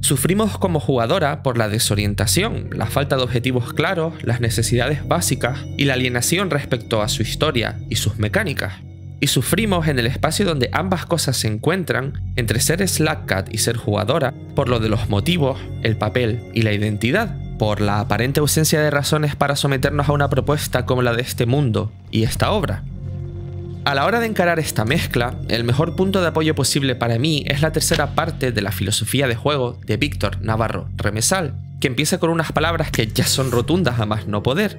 Sufrimos como jugadora por la desorientación, la falta de objetivos claros, las necesidades básicas y la alienación respecto a su historia y sus mecánicas. Y sufrimos en el espacio donde ambas cosas se encuentran, entre ser Slackcat y ser jugadora, por lo de los motivos, el papel y la identidad, por la aparente ausencia de razones para someternos a una propuesta como la de este mundo y esta obra. A la hora de encarar esta mezcla, el mejor punto de apoyo posible para mí es la tercera parte de la filosofía de juego de Víctor Navarro Remesal, que empieza con unas palabras que ya son rotundas a más no poder.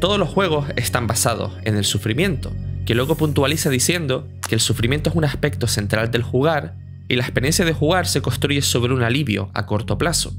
Todos los juegos están basados en el sufrimiento, que luego puntualiza diciendo que el sufrimiento es un aspecto central del jugar y la experiencia de jugar se construye sobre un alivio a corto plazo.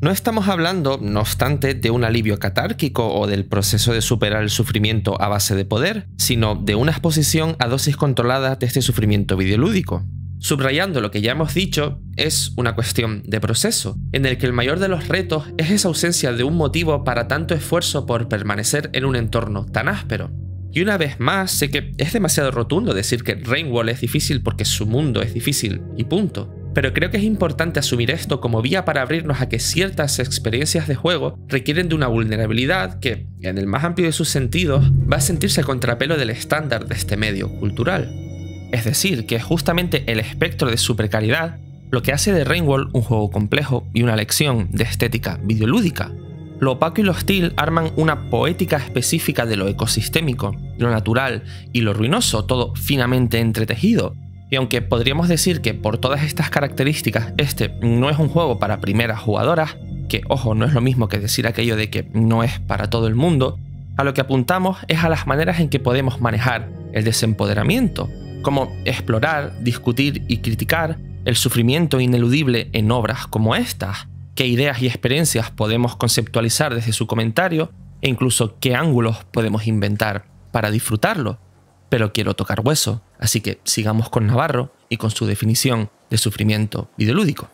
No estamos hablando, no obstante, de un alivio catárquico o del proceso de superar el sufrimiento a base de poder, sino de una exposición a dosis controladas de este sufrimiento videolúdico. Subrayando lo que ya hemos dicho, es una cuestión de proceso, en el que el mayor de los retos es esa ausencia de un motivo para tanto esfuerzo por permanecer en un entorno tan áspero. Y una vez más, sé que es demasiado rotundo decir que Rainwall es difícil porque su mundo es difícil, y punto pero creo que es importante asumir esto como vía para abrirnos a que ciertas experiencias de juego requieren de una vulnerabilidad que, en el más amplio de sus sentidos, va a sentirse a contrapelo del estándar de este medio cultural. Es decir, que es justamente el espectro de su precariedad lo que hace de Rainwall un juego complejo y una lección de estética videolúdica. Lo opaco y lo hostil arman una poética específica de lo ecosistémico, lo natural y lo ruinoso, todo finamente entretejido, y aunque podríamos decir que por todas estas características este no es un juego para primeras jugadoras, que ojo, no es lo mismo que decir aquello de que no es para todo el mundo, a lo que apuntamos es a las maneras en que podemos manejar el desempoderamiento, como explorar, discutir y criticar el sufrimiento ineludible en obras como estas, qué ideas y experiencias podemos conceptualizar desde su comentario e incluso qué ángulos podemos inventar para disfrutarlo pero quiero tocar hueso, así que sigamos con Navarro y con su definición de sufrimiento videolúdico.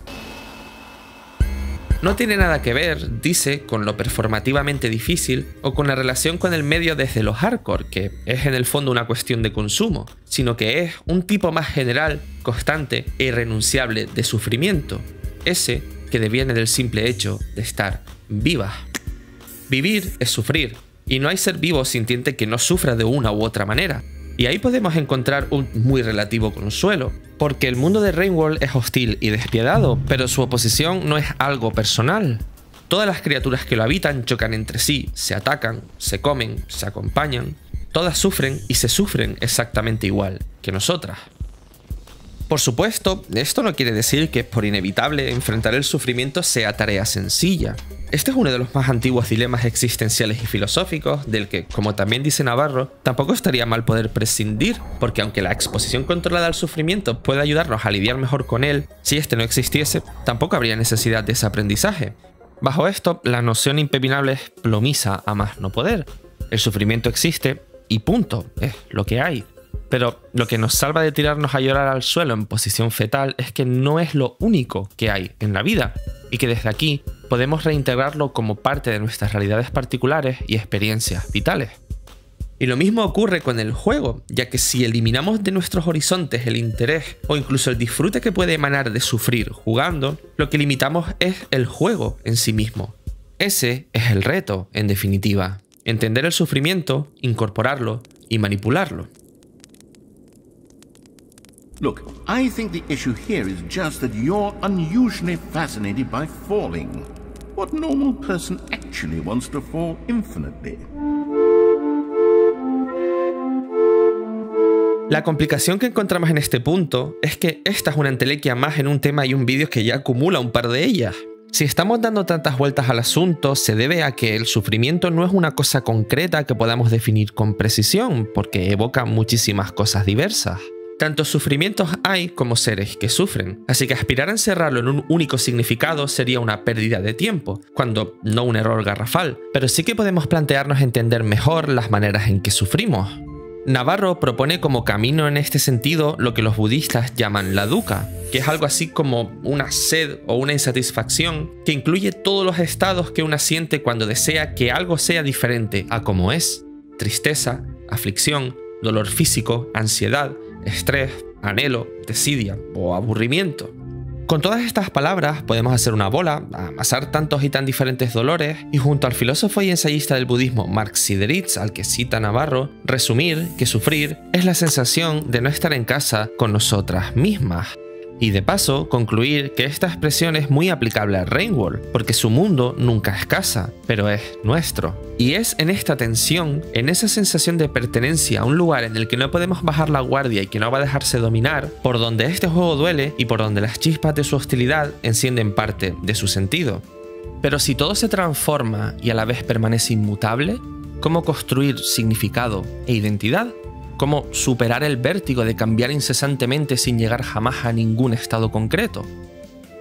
No tiene nada que ver, dice, con lo performativamente difícil o con la relación con el medio desde lo hardcore, que es en el fondo una cuestión de consumo, sino que es un tipo más general, constante e irrenunciable de sufrimiento, ese que deviene del simple hecho de estar viva. Vivir es sufrir, y no hay ser vivo sintiente que no sufra de una u otra manera, y ahí podemos encontrar un muy relativo consuelo, porque el mundo de Rainwall es hostil y despiadado, pero su oposición no es algo personal. Todas las criaturas que lo habitan chocan entre sí, se atacan, se comen, se acompañan, todas sufren y se sufren exactamente igual que nosotras. Por supuesto, esto no quiere decir que por inevitable enfrentar el sufrimiento sea tarea sencilla. Este es uno de los más antiguos dilemas existenciales y filosóficos, del que, como también dice Navarro, tampoco estaría mal poder prescindir, porque aunque la exposición controlada al sufrimiento puede ayudarnos a lidiar mejor con él, si este no existiese, tampoco habría necesidad de ese aprendizaje. Bajo esto, la noción impepinable es plomiza a más no poder. El sufrimiento existe y punto, es lo que hay. Pero lo que nos salva de tirarnos a llorar al suelo en posición fetal es que no es lo único que hay en la vida y que desde aquí podemos reintegrarlo como parte de nuestras realidades particulares y experiencias vitales. Y lo mismo ocurre con el juego, ya que si eliminamos de nuestros horizontes el interés o incluso el disfrute que puede emanar de sufrir jugando, lo que limitamos es el juego en sí mismo. Ese es el reto, en definitiva, entender el sufrimiento, incorporarlo y manipularlo. Look, I think the issue here is just that you're unusually fascinated by falling. What normal person actually wants to fall infinitely? La complicación que encontramos en este punto es que esta es una entelequia más en un tema y un vídeo que ya acumula un par de ellas. Si estamos dando tantas vueltas al asunto, se debe a que el sufrimiento no es una cosa concreta que podamos definir con precisión, porque evoca muchísimas cosas diversas. Tantos sufrimientos hay como seres que sufren, así que aspirar a encerrarlo en un único significado sería una pérdida de tiempo, cuando no un error garrafal, pero sí que podemos plantearnos entender mejor las maneras en que sufrimos. Navarro propone como camino en este sentido lo que los budistas llaman la dukkha, que es algo así como una sed o una insatisfacción que incluye todos los estados que una siente cuando desea que algo sea diferente a como es. Tristeza, aflicción, dolor físico, ansiedad, estrés, anhelo, desidia o aburrimiento. Con todas estas palabras podemos hacer una bola, amasar tantos y tan diferentes dolores y junto al filósofo y ensayista del budismo Mark Sideritz, al que cita Navarro, resumir que sufrir es la sensación de no estar en casa con nosotras mismas. Y de paso, concluir que esta expresión es muy aplicable a Rainworld, porque su mundo nunca es casa, pero es nuestro. Y es en esta tensión, en esa sensación de pertenencia a un lugar en el que no podemos bajar la guardia y que no va a dejarse dominar, por donde este juego duele y por donde las chispas de su hostilidad encienden parte de su sentido. Pero si todo se transforma y a la vez permanece inmutable, ¿cómo construir significado e identidad? Cómo superar el vértigo de cambiar incesantemente sin llegar jamás a ningún estado concreto.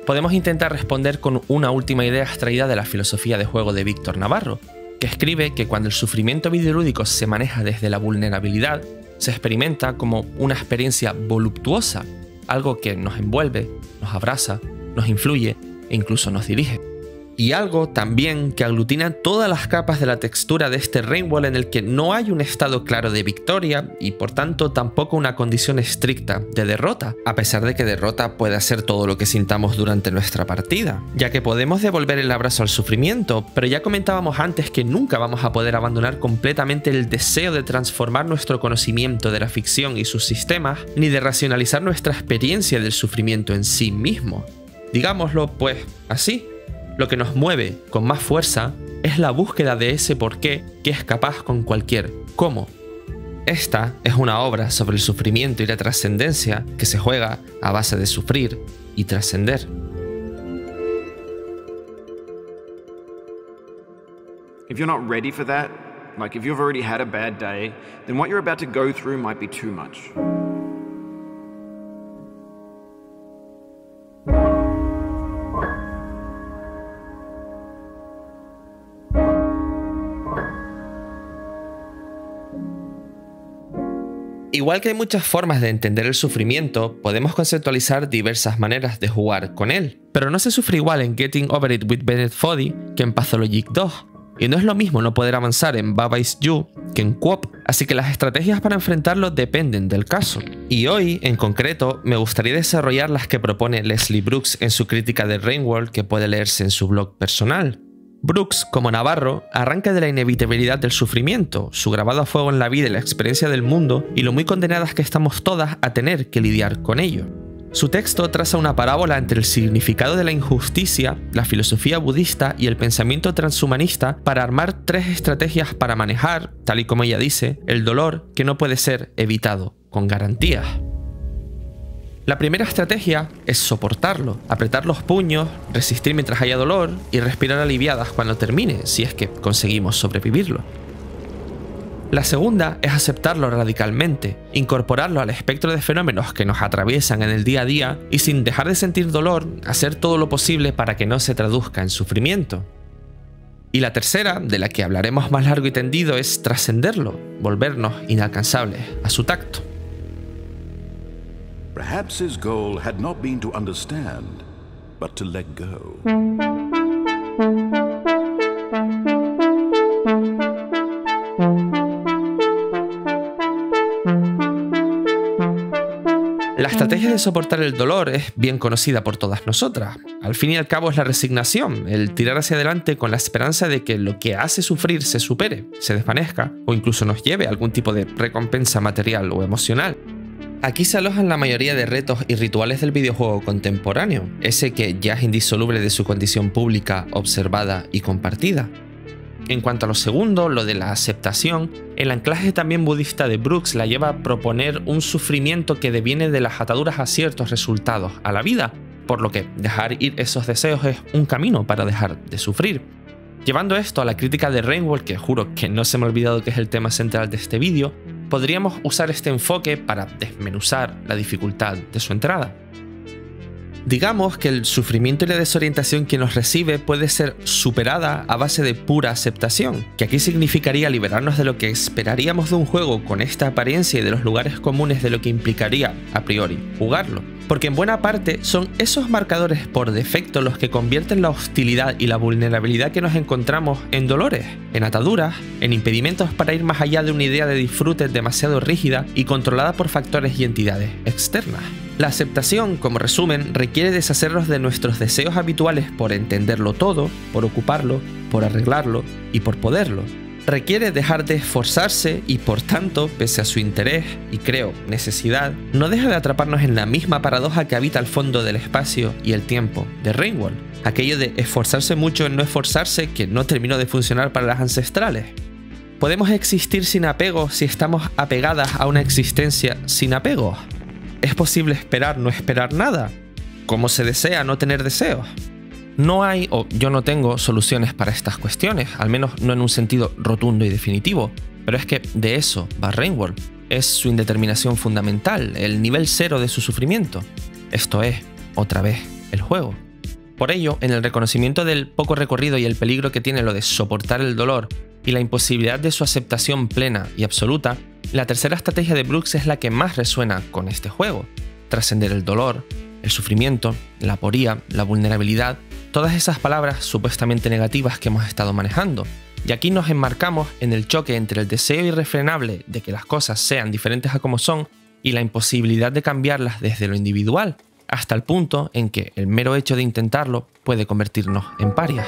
Podemos intentar responder con una última idea extraída de la filosofía de juego de Víctor Navarro, que escribe que cuando el sufrimiento videolúdico se maneja desde la vulnerabilidad, se experimenta como una experiencia voluptuosa, algo que nos envuelve, nos abraza, nos influye e incluso nos dirige y algo también que aglutina todas las capas de la textura de este Rainbow en el que no hay un estado claro de victoria y por tanto tampoco una condición estricta de derrota, a pesar de que derrota puede ser todo lo que sintamos durante nuestra partida, ya que podemos devolver el abrazo al sufrimiento, pero ya comentábamos antes que nunca vamos a poder abandonar completamente el deseo de transformar nuestro conocimiento de la ficción y sus sistemas, ni de racionalizar nuestra experiencia del sufrimiento en sí mismo. Digámoslo pues así, lo que nos mueve con más fuerza es la búsqueda de ese porqué que es capaz con cualquier cómo. Esta es una obra sobre el sufrimiento y la trascendencia que se juega a base de sufrir y trascender. If you're not ready for that, like if you've already had a bad day, then what you're about to go through might be too much. Igual que hay muchas formas de entender el sufrimiento, podemos conceptualizar diversas maneras de jugar con él. Pero no se sufre igual en Getting Over It with Bennett Foddy que en Pathologic 2. Y no es lo mismo no poder avanzar en Baba Is You que en Coop, así que las estrategias para enfrentarlo dependen del caso. Y hoy, en concreto, me gustaría desarrollar las que propone Leslie Brooks en su crítica de Rainworld que puede leerse en su blog personal. Brooks, como Navarro, arranca de la inevitabilidad del sufrimiento, su grabado a fuego en la vida y la experiencia del mundo, y lo muy condenadas que estamos todas a tener que lidiar con ello. Su texto traza una parábola entre el significado de la injusticia, la filosofía budista y el pensamiento transhumanista para armar tres estrategias para manejar, tal y como ella dice, el dolor que no puede ser evitado con garantías. La primera estrategia es soportarlo, apretar los puños, resistir mientras haya dolor y respirar aliviadas cuando termine, si es que conseguimos sobrevivirlo. La segunda es aceptarlo radicalmente, incorporarlo al espectro de fenómenos que nos atraviesan en el día a día y sin dejar de sentir dolor, hacer todo lo posible para que no se traduzca en sufrimiento. Y la tercera, de la que hablaremos más largo y tendido, es trascenderlo, volvernos inalcanzables a su tacto. Perhaps his goal had not been to understand, but to let go. La estrategia de soportar el dolor es bien conocida por todas nosotras. Al fin y al cabo es la resignación, el tirar hacia adelante con la esperanza de que lo que hace sufrir se supere, se desvanezca o incluso nos lleve a algún tipo de recompensa material o emocional. Aquí se alojan la mayoría de retos y rituales del videojuego contemporáneo, ese que ya es indisoluble de su condición pública, observada y compartida. En cuanto a lo segundo, lo de la aceptación, el anclaje también budista de Brooks la lleva a proponer un sufrimiento que deviene de las ataduras a ciertos resultados a la vida, por lo que dejar ir esos deseos es un camino para dejar de sufrir. Llevando esto a la crítica de Rainbow, que juro que no se me ha olvidado que es el tema central de este vídeo, podríamos usar este enfoque para desmenuzar la dificultad de su entrada. Digamos que el sufrimiento y la desorientación que nos recibe puede ser superada a base de pura aceptación, que aquí significaría liberarnos de lo que esperaríamos de un juego con esta apariencia y de los lugares comunes de lo que implicaría, a priori, jugarlo. Porque en buena parte son esos marcadores por defecto los que convierten la hostilidad y la vulnerabilidad que nos encontramos en dolores, en ataduras, en impedimentos para ir más allá de una idea de disfrute demasiado rígida y controlada por factores y entidades externas. La aceptación, como resumen, requiere deshacernos de nuestros deseos habituales por entenderlo todo, por ocuparlo, por arreglarlo y por poderlo. Requiere dejar de esforzarse y por tanto, pese a su interés y creo necesidad, no deja de atraparnos en la misma paradoja que habita al fondo del espacio y el tiempo de Rainworld, aquello de esforzarse mucho en no esforzarse que no terminó de funcionar para las ancestrales. ¿Podemos existir sin apego si estamos apegadas a una existencia sin apego? ¿Es posible esperar no esperar nada? ¿Cómo se desea no tener deseos? No hay, o yo no tengo, soluciones para estas cuestiones, al menos no en un sentido rotundo y definitivo. Pero es que de eso va Rainworld. Es su indeterminación fundamental, el nivel cero de su sufrimiento. Esto es, otra vez, el juego. Por ello, en el reconocimiento del poco recorrido y el peligro que tiene lo de soportar el dolor y la imposibilidad de su aceptación plena y absoluta, la tercera estrategia de Brooks es la que más resuena con este juego. Trascender el dolor, el sufrimiento, la aporía, la vulnerabilidad, todas esas palabras supuestamente negativas que hemos estado manejando. Y aquí nos enmarcamos en el choque entre el deseo irrefrenable de que las cosas sean diferentes a como son y la imposibilidad de cambiarlas desde lo individual, hasta el punto en que el mero hecho de intentarlo puede convertirnos en parias.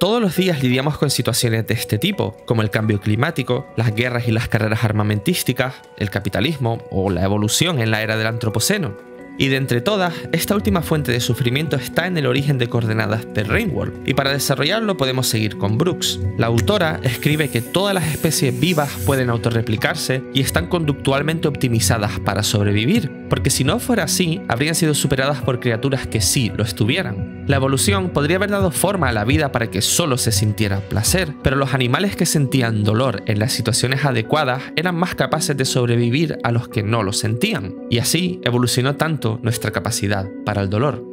Todos los días lidiamos con situaciones de este tipo, como el cambio climático, las guerras y las carreras armamentísticas, el capitalismo o la evolución en la era del antropoceno. Y de entre todas, esta última fuente de sufrimiento está en el origen de coordenadas de Rainworld, y para desarrollarlo podemos seguir con Brooks. La autora escribe que todas las especies vivas pueden autorreplicarse y están conductualmente optimizadas para sobrevivir, porque si no fuera así, habrían sido superadas por criaturas que sí lo estuvieran. La evolución podría haber dado forma a la vida para que solo se sintiera placer, pero los animales que sentían dolor en las situaciones adecuadas eran más capaces de sobrevivir a los que no lo sentían, y así evolucionó tanto nuestra capacidad para el dolor.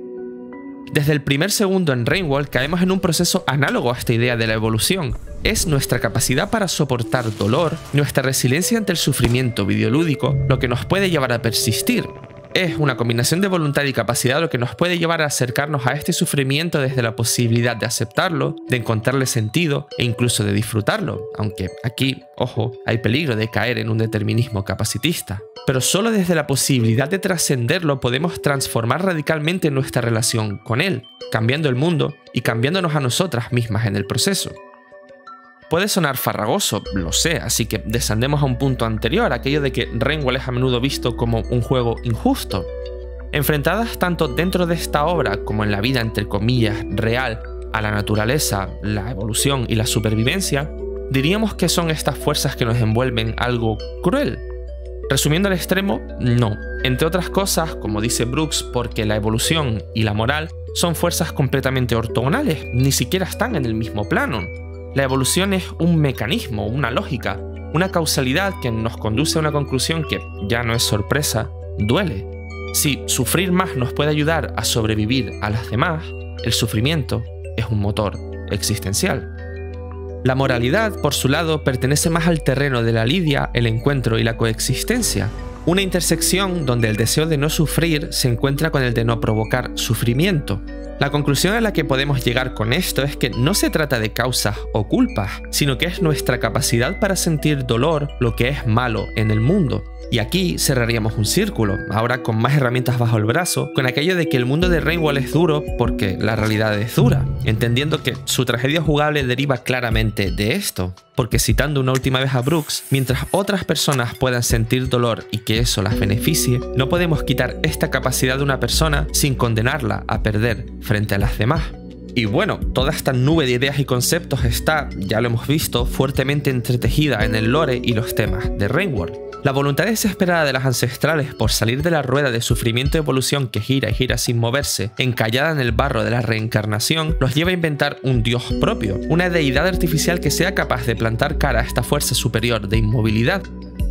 Desde el primer segundo en Rainwall caemos en un proceso análogo a esta idea de la evolución. Es nuestra capacidad para soportar dolor, nuestra resiliencia ante el sufrimiento videolúdico, lo que nos puede llevar a persistir, es una combinación de voluntad y capacidad lo que nos puede llevar a acercarnos a este sufrimiento desde la posibilidad de aceptarlo, de encontrarle sentido e incluso de disfrutarlo, aunque aquí, ojo, hay peligro de caer en un determinismo capacitista. Pero solo desde la posibilidad de trascenderlo podemos transformar radicalmente nuestra relación con él, cambiando el mundo y cambiándonos a nosotras mismas en el proceso. Puede sonar farragoso, lo sé, así que descendemos a un punto anterior, aquello de que Renwell es a menudo visto como un juego injusto. Enfrentadas tanto dentro de esta obra como en la vida entre comillas real a la naturaleza, la evolución y la supervivencia, diríamos que son estas fuerzas que nos envuelven algo cruel. Resumiendo al extremo, no. Entre otras cosas, como dice Brooks, porque la evolución y la moral son fuerzas completamente ortogonales, ni siquiera están en el mismo plano. La evolución es un mecanismo, una lógica, una causalidad que nos conduce a una conclusión que, ya no es sorpresa, duele. Si sufrir más nos puede ayudar a sobrevivir a las demás, el sufrimiento es un motor existencial. La moralidad, por su lado, pertenece más al terreno de la lidia, el encuentro y la coexistencia, una intersección donde el deseo de no sufrir se encuentra con el de no provocar sufrimiento, la conclusión a la que podemos llegar con esto es que no se trata de causas o culpas, sino que es nuestra capacidad para sentir dolor lo que es malo en el mundo. Y aquí cerraríamos un círculo, ahora con más herramientas bajo el brazo, con aquello de que el mundo de Rainwall es duro porque la realidad es dura, entendiendo que su tragedia jugable deriva claramente de esto. Porque citando una última vez a Brooks, mientras otras personas puedan sentir dolor y que eso las beneficie, no podemos quitar esta capacidad de una persona sin condenarla a perder frente a las demás. Y bueno, toda esta nube de ideas y conceptos está, ya lo hemos visto, fuertemente entretejida en el lore y los temas de Rainworld. La voluntad desesperada de las ancestrales por salir de la rueda de sufrimiento y evolución que gira y gira sin moverse, encallada en el barro de la reencarnación, los lleva a inventar un dios propio, una deidad artificial que sea capaz de plantar cara a esta fuerza superior de inmovilidad.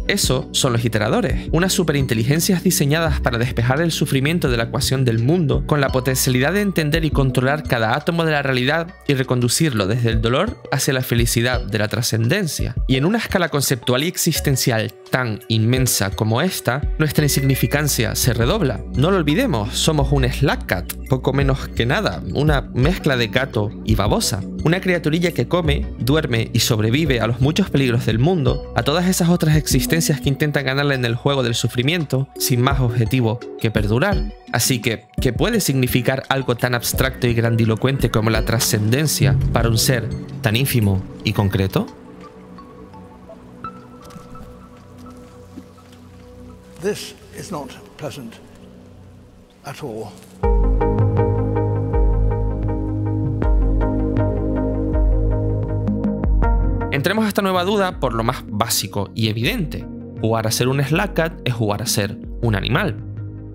Eso son los iteradores, unas superinteligencias diseñadas para despejar el sufrimiento de la ecuación del mundo con la potencialidad de entender y controlar cada átomo de la realidad y reconducirlo desde el dolor hacia la felicidad de la trascendencia. Y en una escala conceptual y existencial tan inmensa como esta, nuestra insignificancia se redobla. No lo olvidemos, somos un Slack Cat, poco menos que nada, una mezcla de gato y babosa. Una criaturilla que come, duerme y sobrevive a los muchos peligros del mundo, a todas esas otras existencias que intentan ganarle en el juego del sufrimiento sin más objetivo que perdurar. Así que, ¿qué puede significar algo tan abstracto y grandilocuente como la trascendencia para un ser tan ínfimo y concreto? This is not. Entremos a esta nueva duda por lo más básico y evidente. Jugar a ser un Slack es jugar a ser un animal.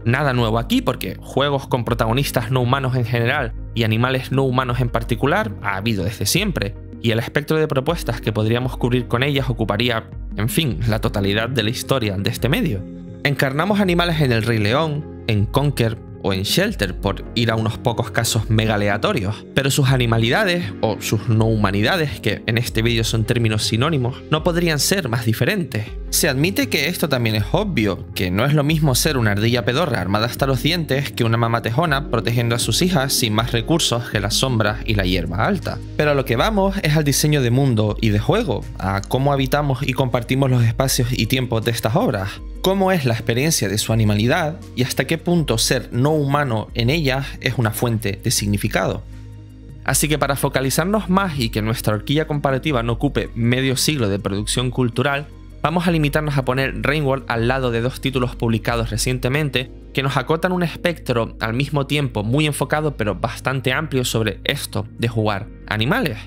Nada nuevo aquí porque juegos con protagonistas no humanos en general y animales no humanos en particular ha habido desde siempre, y el espectro de propuestas que podríamos cubrir con ellas ocuparía, en fin, la totalidad de la historia de este medio. Encarnamos animales en El Rey León, en Conker, o en Shelter, por ir a unos pocos casos mega aleatorios, pero sus animalidades o sus no humanidades, que en este vídeo son términos sinónimos, no podrían ser más diferentes. Se admite que esto también es obvio, que no es lo mismo ser una ardilla pedorra armada hasta los dientes que una mamá tejona protegiendo a sus hijas sin más recursos que las sombras y la hierba alta. Pero a lo que vamos es al diseño de mundo y de juego, a cómo habitamos y compartimos los espacios y tiempos de estas obras cómo es la experiencia de su animalidad y hasta qué punto ser no humano en ellas es una fuente de significado. Así que para focalizarnos más y que nuestra horquilla comparativa no ocupe medio siglo de producción cultural, vamos a limitarnos a poner Rainworld al lado de dos títulos publicados recientemente que nos acotan un espectro al mismo tiempo muy enfocado pero bastante amplio sobre esto de jugar animales,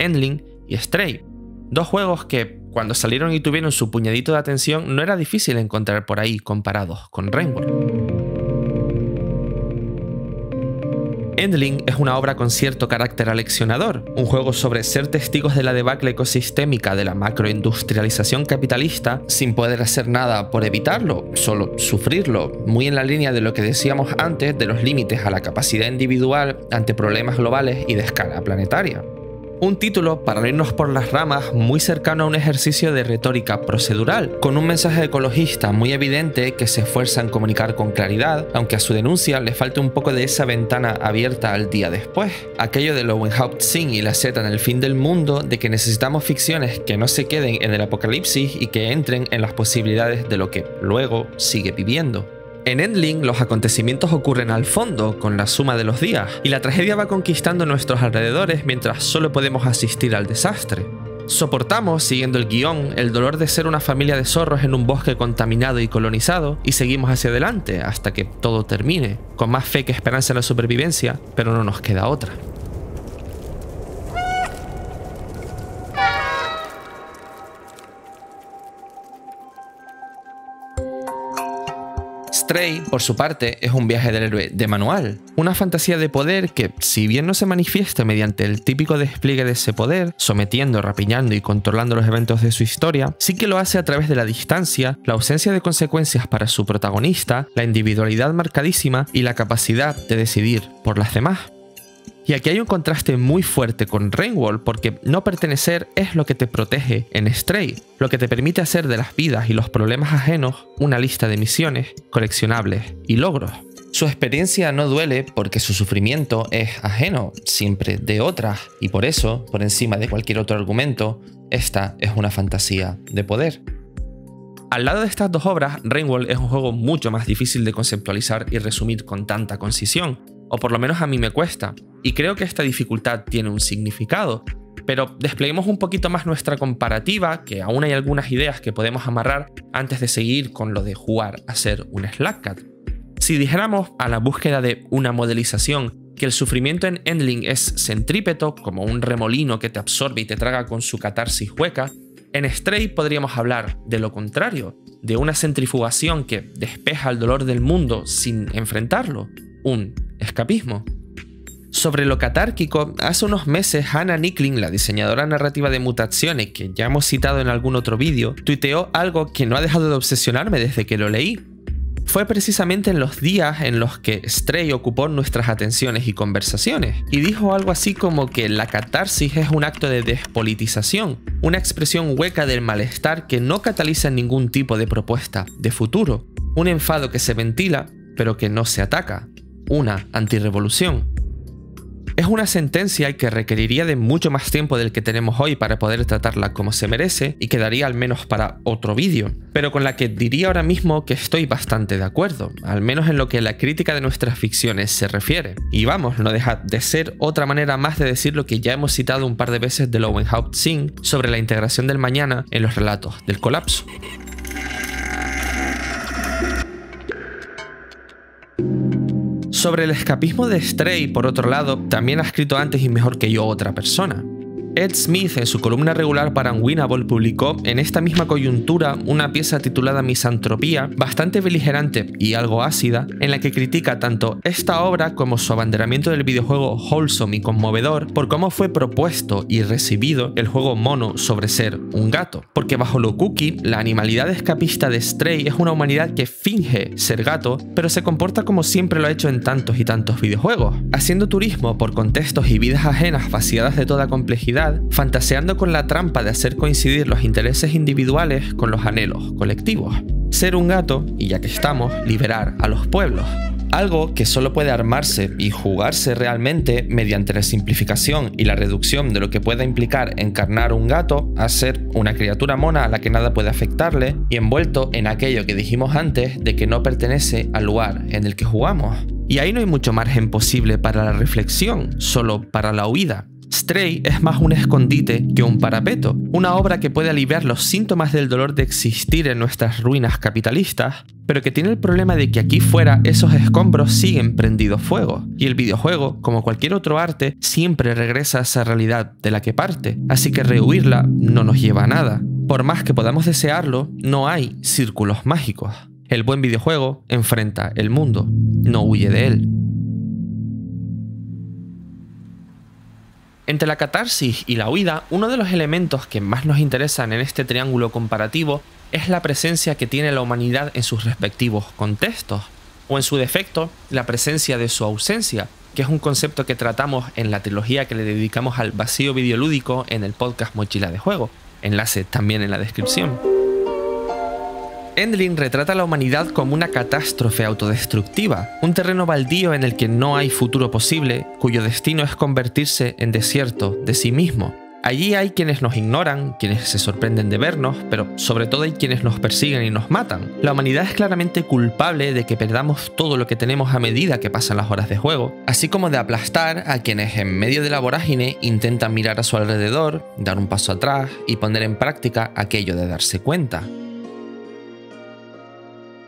Endling y Stray, dos juegos que cuando salieron y tuvieron su puñadito de atención, no era difícil encontrar por ahí comparados con Rainbow. Endling es una obra con cierto carácter aleccionador, un juego sobre ser testigos de la debacle ecosistémica de la macroindustrialización capitalista sin poder hacer nada por evitarlo, solo sufrirlo, muy en la línea de lo que decíamos antes de los límites a la capacidad individual ante problemas globales y de escala planetaria. Un título, para no irnos por las ramas, muy cercano a un ejercicio de retórica procedural, con un mensaje ecologista muy evidente que se esfuerza en comunicar con claridad, aunque a su denuncia le falte un poco de esa ventana abierta al día después. Aquello de Lowenhaupt-Singh y la Z en el fin del mundo, de que necesitamos ficciones que no se queden en el apocalipsis y que entren en las posibilidades de lo que luego sigue viviendo. En Endling los acontecimientos ocurren al fondo, con la suma de los días, y la tragedia va conquistando nuestros alrededores mientras solo podemos asistir al desastre. Soportamos, siguiendo el guion, el dolor de ser una familia de zorros en un bosque contaminado y colonizado, y seguimos hacia adelante hasta que todo termine, con más fe que esperanza en la supervivencia, pero no nos queda otra. Stray, por su parte, es un viaje del héroe de manual, una fantasía de poder que, si bien no se manifiesta mediante el típico despliegue de ese poder, sometiendo, rapiñando y controlando los eventos de su historia, sí que lo hace a través de la distancia, la ausencia de consecuencias para su protagonista, la individualidad marcadísima y la capacidad de decidir por las demás. Y aquí hay un contraste muy fuerte con Rainwall porque no pertenecer es lo que te protege en Stray, lo que te permite hacer de las vidas y los problemas ajenos una lista de misiones, coleccionables y logros. Su experiencia no duele porque su sufrimiento es ajeno, siempre de otras, y por eso, por encima de cualquier otro argumento, esta es una fantasía de poder. Al lado de estas dos obras, Rainwall es un juego mucho más difícil de conceptualizar y resumir con tanta concisión, o por lo menos a mí me cuesta, y creo que esta dificultad tiene un significado, pero despleguemos un poquito más nuestra comparativa, que aún hay algunas ideas que podemos amarrar antes de seguir con lo de jugar a ser un Slack Si dijéramos a la búsqueda de una modelización que el sufrimiento en Endling es centrípeto, como un remolino que te absorbe y te traga con su catarsis hueca, en Stray podríamos hablar de lo contrario, de una centrifugación que despeja el dolor del mundo sin enfrentarlo, un escapismo. Sobre lo catárquico, hace unos meses Hannah Nicklin, la diseñadora narrativa de Mutaciones, que ya hemos citado en algún otro vídeo, tuiteó algo que no ha dejado de obsesionarme desde que lo leí. Fue precisamente en los días en los que Stray ocupó nuestras atenciones y conversaciones, y dijo algo así como que la catarsis es un acto de despolitización, una expresión hueca del malestar que no cataliza ningún tipo de propuesta de futuro, un enfado que se ventila pero que no se ataca, una antirrevolución. Es una sentencia que requeriría de mucho más tiempo del que tenemos hoy para poder tratarla como se merece y quedaría al menos para otro vídeo, pero con la que diría ahora mismo que estoy bastante de acuerdo, al menos en lo que la crítica de nuestras ficciones se refiere. Y vamos, no deja de ser otra manera más de decir lo que ya hemos citado un par de veces de Lowenhaupt-Singh sobre la integración del mañana en los relatos del colapso. Sobre el escapismo de Stray, por otro lado, también ha escrito antes y mejor que yo otra persona. Ed Smith en su columna regular para Unwinnable publicó en esta misma coyuntura una pieza titulada Misantropía, bastante beligerante y algo ácida, en la que critica tanto esta obra como su abanderamiento del videojuego wholesome y conmovedor por cómo fue propuesto y recibido el juego mono sobre ser un gato. Porque bajo lo cookie, la animalidad escapista de Stray es una humanidad que finge ser gato, pero se comporta como siempre lo ha hecho en tantos y tantos videojuegos, haciendo turismo por contextos y vidas ajenas vaciadas de toda complejidad fantaseando con la trampa de hacer coincidir los intereses individuales con los anhelos colectivos. Ser un gato, y ya que estamos, liberar a los pueblos. Algo que solo puede armarse y jugarse realmente mediante la simplificación y la reducción de lo que pueda implicar encarnar un gato a ser una criatura mona a la que nada puede afectarle y envuelto en aquello que dijimos antes de que no pertenece al lugar en el que jugamos. Y ahí no hay mucho margen posible para la reflexión, solo para la huida. Stray es más un escondite que un parapeto, una obra que puede aliviar los síntomas del dolor de existir en nuestras ruinas capitalistas, pero que tiene el problema de que aquí fuera esos escombros siguen prendidos fuego, y el videojuego, como cualquier otro arte, siempre regresa a esa realidad de la que parte, así que rehuirla no nos lleva a nada. Por más que podamos desearlo, no hay círculos mágicos. El buen videojuego enfrenta el mundo, no huye de él. Entre la catarsis y la huida, uno de los elementos que más nos interesan en este triángulo comparativo es la presencia que tiene la humanidad en sus respectivos contextos, o en su defecto, la presencia de su ausencia, que es un concepto que tratamos en la trilogía que le dedicamos al vacío videolúdico en el podcast Mochila de Juego, enlace también en la descripción. Endling retrata a la humanidad como una catástrofe autodestructiva, un terreno baldío en el que no hay futuro posible, cuyo destino es convertirse en desierto de sí mismo. Allí hay quienes nos ignoran, quienes se sorprenden de vernos, pero sobre todo hay quienes nos persiguen y nos matan. La humanidad es claramente culpable de que perdamos todo lo que tenemos a medida que pasan las horas de juego, así como de aplastar a quienes en medio de la vorágine intentan mirar a su alrededor, dar un paso atrás y poner en práctica aquello de darse cuenta.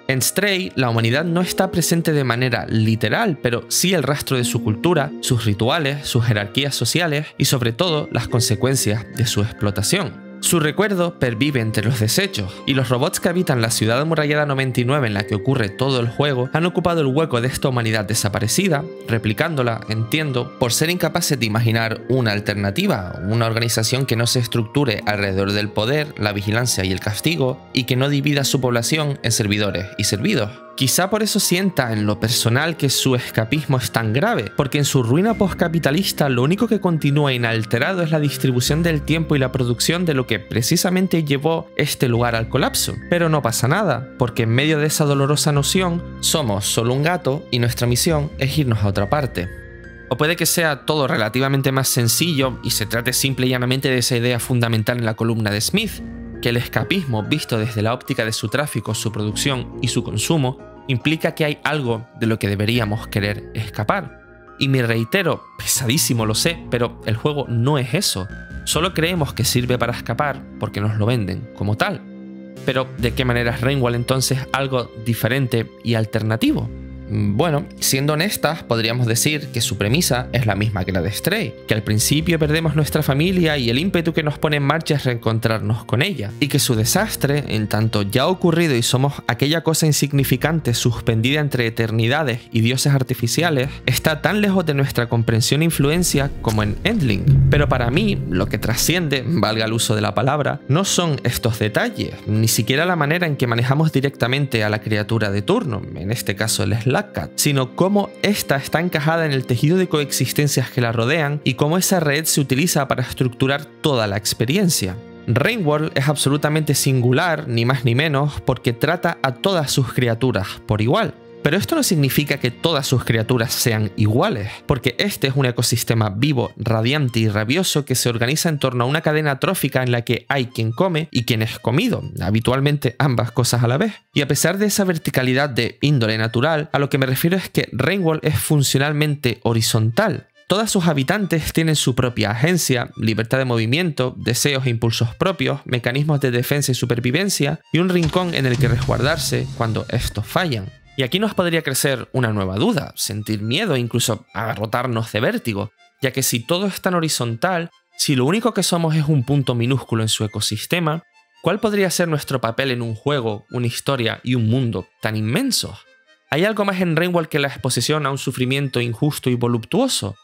En Stray, la humanidad no está presente de manera literal, pero sí el rastro de su cultura, sus rituales, sus jerarquías sociales y sobre todo las consecuencias de su explotación. Su recuerdo pervive entre los desechos, y los robots que habitan la ciudad amurallada 99 en la que ocurre todo el juego han ocupado el hueco de esta humanidad desaparecida, replicándola, entiendo, por ser incapaces de imaginar una alternativa, una organización que no se estructure alrededor del poder, la vigilancia y el castigo, y que no divida su población en servidores y servidos. Quizá por eso sienta en lo personal que su escapismo es tan grave, porque en su ruina postcapitalista lo único que continúa inalterado es la distribución del tiempo y la producción de lo que precisamente llevó este lugar al colapso. Pero no pasa nada, porque en medio de esa dolorosa noción somos solo un gato y nuestra misión es irnos a otra parte. O puede que sea todo relativamente más sencillo y se trate simple y llanamente de esa idea fundamental en la columna de Smith, que el escapismo visto desde la óptica de su tráfico, su producción y su consumo implica que hay algo de lo que deberíamos querer escapar. Y me reitero, pesadísimo lo sé, pero el juego no es eso. Solo creemos que sirve para escapar porque nos lo venden como tal. Pero ¿de qué manera es Rainwall entonces algo diferente y alternativo? Mm, bueno, siendo honestas, podríamos decir que su premisa es la misma que la de Stray, que al principio perdemos nuestra familia y el ímpetu que nos pone en marcha es reencontrarnos con ella, y que su desastre, en tanto ya ha ocurrido y somos aquella cosa insignificante suspendida entre eternidades y dioses artificiales, está tan lejos de nuestra comprensión e influencia como en Endling. Pero para mí, lo que trasciende, valga el uso de la palabra, no son estos detalles, ni siquiera la manera en que manejamos directamente a la criatura de turno, en este caso el Sino cómo esta está encajada en el tejido de coexistencias que la rodean y cómo esa red se utiliza para estructurar toda la experiencia. Rainworld es absolutamente singular, ni más ni menos, porque trata a todas sus criaturas por igual. Pero esto no significa que todas sus criaturas sean iguales, porque este es un ecosistema vivo, radiante y rabioso que se organiza en torno a una cadena trófica en la que hay quien come y quien es comido, habitualmente ambas cosas a la vez. Y a pesar de esa verticalidad de índole natural, a lo que me refiero es que Rainworld es funcionalmente horizontal, Todas sus habitantes tienen su propia agencia, libertad de movimiento, deseos e impulsos propios, mecanismos de defensa y supervivencia, y un rincón en el que resguardarse cuando estos fallan. Y aquí nos podría crecer una nueva duda, sentir miedo e incluso agarrotarnos de vértigo, ya que si todo es tan horizontal, si lo único que somos es un punto minúsculo en su ecosistema, ¿cuál podría ser nuestro papel en un juego, una historia y un mundo tan inmensos? ¿Hay algo más en Rainwall que la exposición a un sufrimiento injusto y voluptuoso?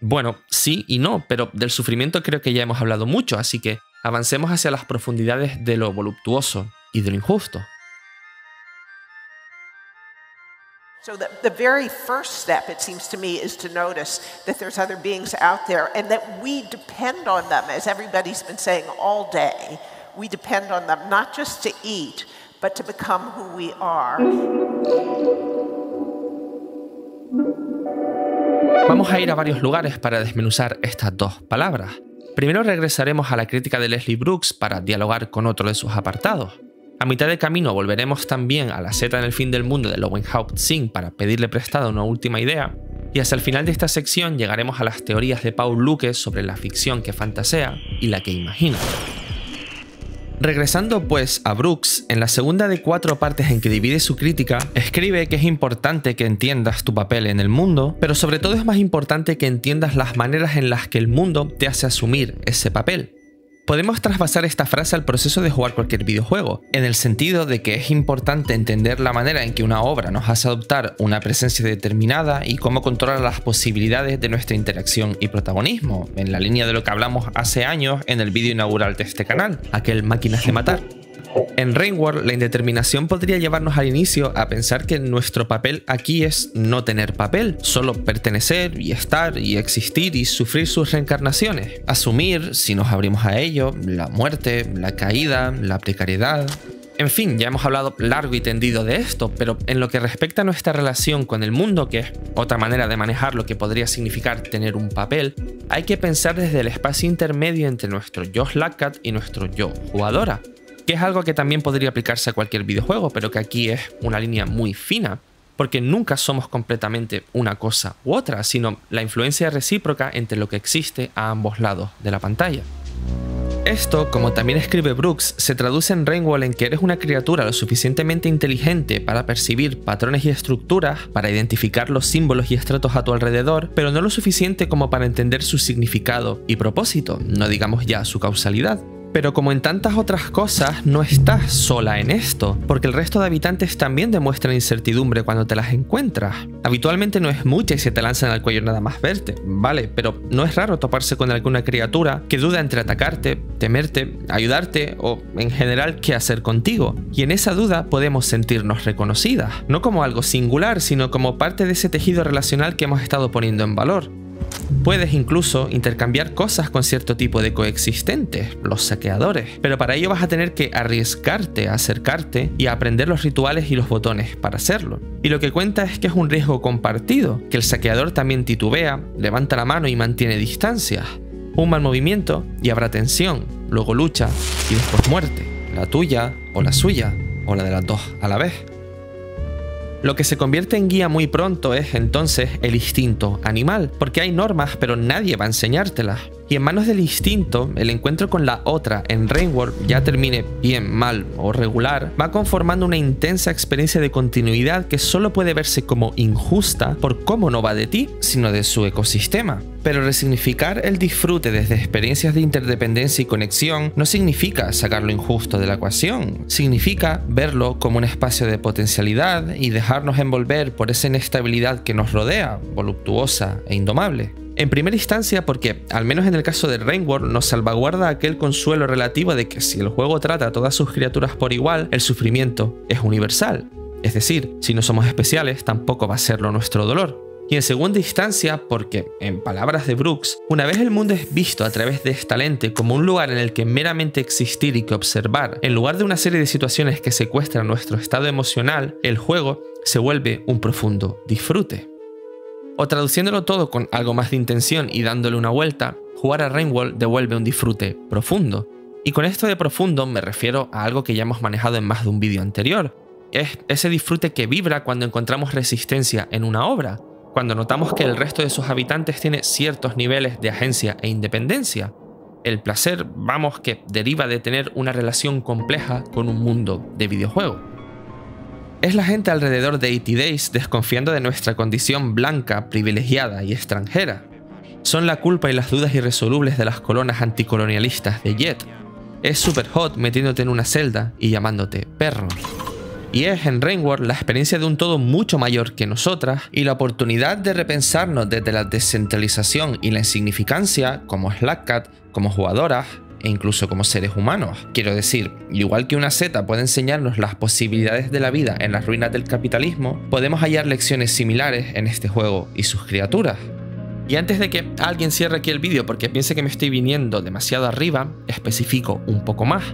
Bueno, sí y no, pero del sufrimiento creo que ya hemos hablado mucho, así que avancemos hacia las profundidades de lo voluptuoso y de lo injusto. So the, the very first step, it seems to me, is to notice that there's other beings out there and that we depend on them, as everybody's been saying all day. We depend on them not just to eat, but to become who we are. Vamos a ir a varios lugares para desmenuzar estas dos palabras. Primero regresaremos a la crítica de Leslie Brooks para dialogar con otro de sus apartados. A mitad de camino volveremos también a la Z en el fin del mundo de Lowenhaupt Singh para pedirle prestada una última idea, y hasta el final de esta sección llegaremos a las teorías de Paul Luque sobre la ficción que fantasea y la que imagina. Regresando pues a Brooks, en la segunda de cuatro partes en que divide su crítica, escribe que es importante que entiendas tu papel en el mundo, pero sobre todo es más importante que entiendas las maneras en las que el mundo te hace asumir ese papel. Podemos trasvasar esta frase al proceso de jugar cualquier videojuego, en el sentido de que es importante entender la manera en que una obra nos hace adoptar una presencia determinada y cómo controla las posibilidades de nuestra interacción y protagonismo, en la línea de lo que hablamos hace años en el vídeo inaugural de este canal, aquel Máquinas de Matar. En Rainworld, la indeterminación podría llevarnos al inicio a pensar que nuestro papel aquí es no tener papel, solo pertenecer y estar y existir y sufrir sus reencarnaciones. Asumir, si nos abrimos a ello, la muerte, la caída, la precariedad, en fin, ya hemos hablado largo y tendido de esto, pero en lo que respecta a nuestra relación con el mundo, que es otra manera de manejar lo que podría significar tener un papel, hay que pensar desde el espacio intermedio entre nuestro yo Slackcat y nuestro yo jugadora que es algo que también podría aplicarse a cualquier videojuego, pero que aquí es una línea muy fina, porque nunca somos completamente una cosa u otra, sino la influencia recíproca entre lo que existe a ambos lados de la pantalla. Esto, como también escribe Brooks, se traduce en Rainwall en que eres una criatura lo suficientemente inteligente para percibir patrones y estructuras, para identificar los símbolos y estratos a tu alrededor, pero no lo suficiente como para entender su significado y propósito, no digamos ya su causalidad. Pero como en tantas otras cosas, no estás sola en esto, porque el resto de habitantes también demuestran incertidumbre cuando te las encuentras. Habitualmente no es mucha y se te lanzan al cuello nada más verte, vale, pero no es raro toparse con alguna criatura que duda entre atacarte, temerte, ayudarte o en general qué hacer contigo. Y en esa duda podemos sentirnos reconocidas, no como algo singular, sino como parte de ese tejido relacional que hemos estado poniendo en valor. Puedes incluso intercambiar cosas con cierto tipo de coexistentes, los saqueadores, pero para ello vas a tener que arriesgarte a acercarte y a aprender los rituales y los botones para hacerlo. Y lo que cuenta es que es un riesgo compartido, que el saqueador también titubea, levanta la mano y mantiene distancia. Un mal movimiento y habrá tensión, luego lucha y después muerte, la tuya o la suya, o la de las dos a la vez. Lo que se convierte en guía muy pronto es entonces el instinto animal, porque hay normas pero nadie va a enseñártelas. Y en manos del instinto, el encuentro con la otra en Rainworld, ya termine bien, mal o regular, va conformando una intensa experiencia de continuidad que solo puede verse como injusta por cómo no va de ti, sino de su ecosistema. Pero resignificar el disfrute desde experiencias de interdependencia y conexión no significa sacar lo injusto de la ecuación, significa verlo como un espacio de potencialidad y dejarnos envolver por esa inestabilidad que nos rodea, voluptuosa e indomable. En primera instancia porque, al menos en el caso de Rainworld, nos salvaguarda aquel consuelo relativo de que si el juego trata a todas sus criaturas por igual, el sufrimiento es universal. Es decir, si no somos especiales, tampoco va a serlo nuestro dolor. Y en segunda instancia, porque, en palabras de Brooks, una vez el mundo es visto a través de esta lente como un lugar en el que meramente existir y que observar, en lugar de una serie de situaciones que secuestran nuestro estado emocional, el juego se vuelve un profundo disfrute. O traduciéndolo todo con algo más de intención y dándole una vuelta, jugar a Rainwall devuelve un disfrute profundo. Y con esto de profundo me refiero a algo que ya hemos manejado en más de un vídeo anterior. Es ese disfrute que vibra cuando encontramos resistencia en una obra, cuando notamos que el resto de sus habitantes tiene ciertos niveles de agencia e independencia. El placer, vamos, que deriva de tener una relación compleja con un mundo de videojuego. Es la gente alrededor de 80 Days desconfiando de nuestra condición blanca, privilegiada y extranjera. Son la culpa y las dudas irresolubles de las colonas anticolonialistas de Jet. Es super hot metiéndote en una celda y llamándote perro. Y es en Rainworld la experiencia de un todo mucho mayor que nosotras y la oportunidad de repensarnos desde la descentralización y la insignificancia como Slackcat, como jugadoras, e incluso como seres humanos. Quiero decir, igual que una seta puede enseñarnos las posibilidades de la vida en las ruinas del capitalismo, podemos hallar lecciones similares en este juego y sus criaturas. Y antes de que alguien cierre aquí el vídeo porque piense que me estoy viniendo demasiado arriba, especifico un poco más.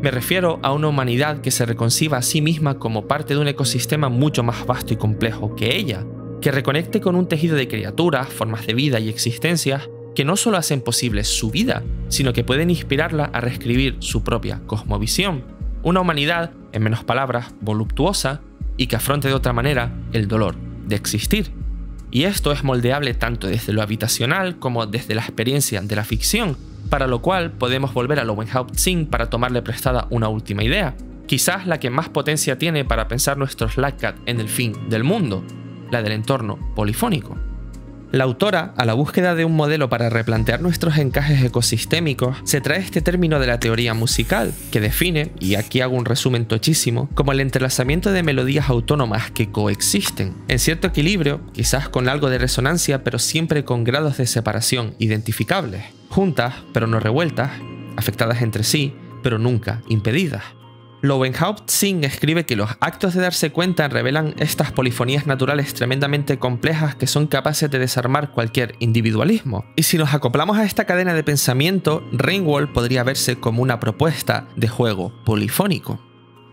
Me refiero a una humanidad que se reconciba a sí misma como parte de un ecosistema mucho más vasto y complejo que ella, que reconecte con un tejido de criaturas, formas de vida y existencias que no solo hacen posible su vida, sino que pueden inspirarla a reescribir su propia cosmovisión. Una humanidad, en menos palabras, voluptuosa y que afronte de otra manera el dolor de existir. Y esto es moldeable tanto desde lo habitacional como desde la experiencia de la ficción, para lo cual podemos volver a Lowenhaupt-Singh para tomarle prestada una última idea, quizás la que más potencia tiene para pensar nuestro Slackcat en el fin del mundo, la del entorno polifónico. La autora, a la búsqueda de un modelo para replantear nuestros encajes ecosistémicos, se trae este término de la teoría musical, que define, y aquí hago un resumen tochísimo, como el entrelazamiento de melodías autónomas que coexisten, en cierto equilibrio, quizás con algo de resonancia, pero siempre con grados de separación identificables, juntas, pero no revueltas, afectadas entre sí, pero nunca impedidas. Lowenhaupt Singh escribe que los actos de darse cuenta revelan estas polifonías naturales tremendamente complejas que son capaces de desarmar cualquier individualismo. Y si nos acoplamos a esta cadena de pensamiento, Rainwall podría verse como una propuesta de juego polifónico.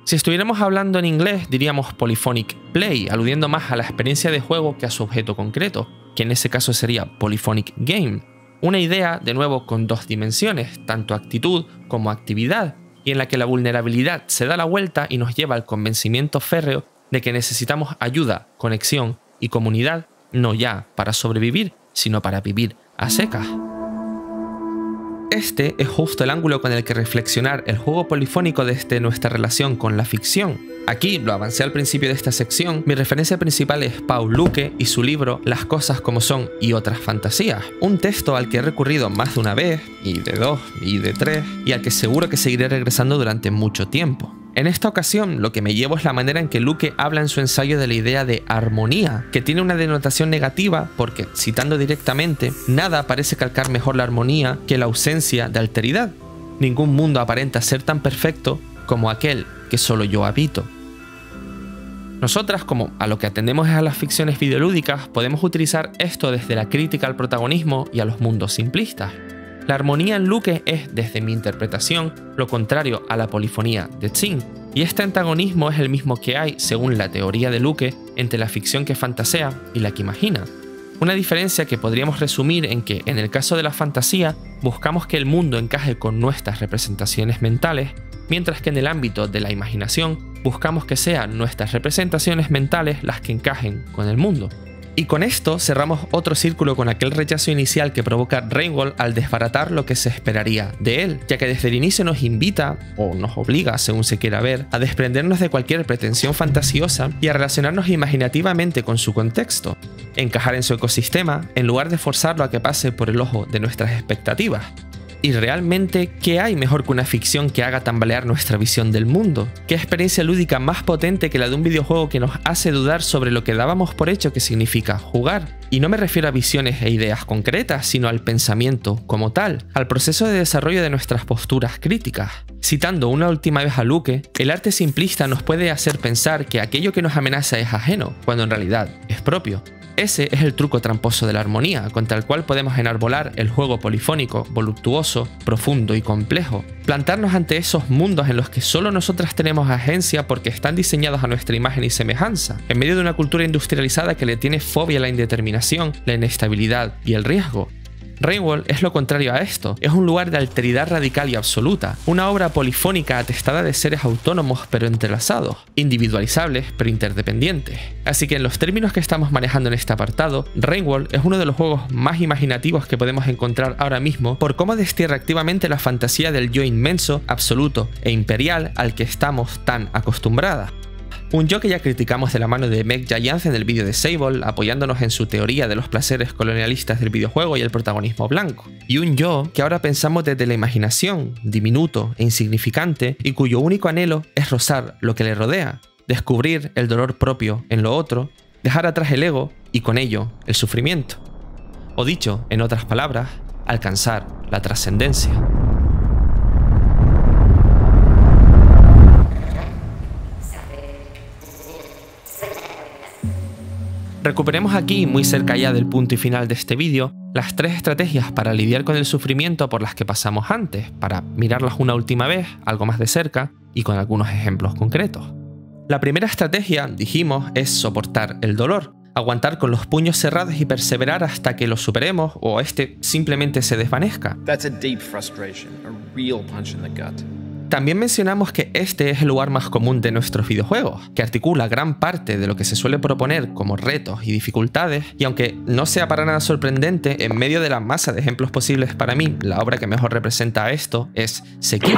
Si estuviéramos hablando en inglés, diríamos polyphonic play, aludiendo más a la experiencia de juego que a su objeto concreto, que en ese caso sería polyphonic game. Una idea, de nuevo, con dos dimensiones, tanto actitud como actividad, y en la que la vulnerabilidad se da la vuelta y nos lleva al convencimiento férreo de que necesitamos ayuda, conexión y comunidad, no ya para sobrevivir, sino para vivir a secas. Este es justo el ángulo con el que reflexionar el juego polifónico desde nuestra relación con la ficción. Aquí, lo avancé al principio de esta sección, mi referencia principal es Paul Luque y su libro Las cosas como son y otras fantasías, un texto al que he recurrido más de una vez, y de dos, y de tres, y al que seguro que seguiré regresando durante mucho tiempo. En esta ocasión, lo que me llevo es la manera en que Luque habla en su ensayo de la idea de armonía, que tiene una denotación negativa porque, citando directamente, nada parece calcar mejor la armonía que la ausencia de alteridad. Ningún mundo aparenta ser tan perfecto como aquel que solo yo habito. Nosotras, como a lo que atendemos es a las ficciones videolúdicas, podemos utilizar esto desde la crítica al protagonismo y a los mundos simplistas. La armonía en Luke es, desde mi interpretación, lo contrario a la polifonía de Tsing, y este antagonismo es el mismo que hay, según la teoría de Luke, entre la ficción que fantasea y la que imagina. Una diferencia que podríamos resumir en que, en el caso de la fantasía, buscamos que el mundo encaje con nuestras representaciones mentales, mientras que en el ámbito de la imaginación buscamos que sean nuestras representaciones mentales las que encajen con el mundo. Y con esto cerramos otro círculo con aquel rechazo inicial que provoca Rainwall al desbaratar lo que se esperaría de él, ya que desde el inicio nos invita, o nos obliga, según se quiera ver, a desprendernos de cualquier pretensión fantasiosa y a relacionarnos imaginativamente con su contexto, encajar en su ecosistema en lugar de forzarlo a que pase por el ojo de nuestras expectativas. ¿Y realmente qué hay mejor que una ficción que haga tambalear nuestra visión del mundo? ¿Qué experiencia lúdica más potente que la de un videojuego que nos hace dudar sobre lo que dábamos por hecho que significa jugar? Y no me refiero a visiones e ideas concretas, sino al pensamiento como tal, al proceso de desarrollo de nuestras posturas críticas. Citando una última vez a Luque, el arte simplista nos puede hacer pensar que aquello que nos amenaza es ajeno, cuando en realidad es propio. Ese es el truco tramposo de la armonía, contra el cual podemos enarbolar el juego polifónico, voluptuoso, profundo y complejo. Plantarnos ante esos mundos en los que solo nosotras tenemos agencia porque están diseñados a nuestra imagen y semejanza, en medio de una cultura industrializada que le tiene fobia a la indeterminación, la inestabilidad y el riesgo. Rainwall es lo contrario a esto, es un lugar de alteridad radical y absoluta, una obra polifónica atestada de seres autónomos pero entrelazados, individualizables pero interdependientes. Así que en los términos que estamos manejando en este apartado, Rainwall es uno de los juegos más imaginativos que podemos encontrar ahora mismo por cómo destierra activamente la fantasía del yo inmenso, absoluto e imperial al que estamos tan acostumbradas. Un yo que ya criticamos de la mano de Meg Giants en el vídeo de Sable, apoyándonos en su teoría de los placeres colonialistas del videojuego y el protagonismo blanco. Y un yo que ahora pensamos desde la imaginación, diminuto e insignificante, y cuyo único anhelo es rozar lo que le rodea, descubrir el dolor propio en lo otro, dejar atrás el ego y con ello el sufrimiento. O dicho, en otras palabras, alcanzar la trascendencia. Recuperemos aquí, muy cerca ya del punto y final de este vídeo, las tres estrategias para lidiar con el sufrimiento por las que pasamos antes, para mirarlas una última vez, algo más de cerca, y con algunos ejemplos concretos. La primera estrategia, dijimos, es soportar el dolor, aguantar con los puños cerrados y perseverar hasta que lo superemos o este simplemente se desvanezca. That's a deep frustration, a real punch in the gut. También mencionamos que este es el lugar más común de nuestros videojuegos, que articula gran parte de lo que se suele proponer como retos y dificultades, y aunque no sea para nada sorprendente, en medio de la masa de ejemplos posibles para mí, la obra que mejor representa esto es Sekiro.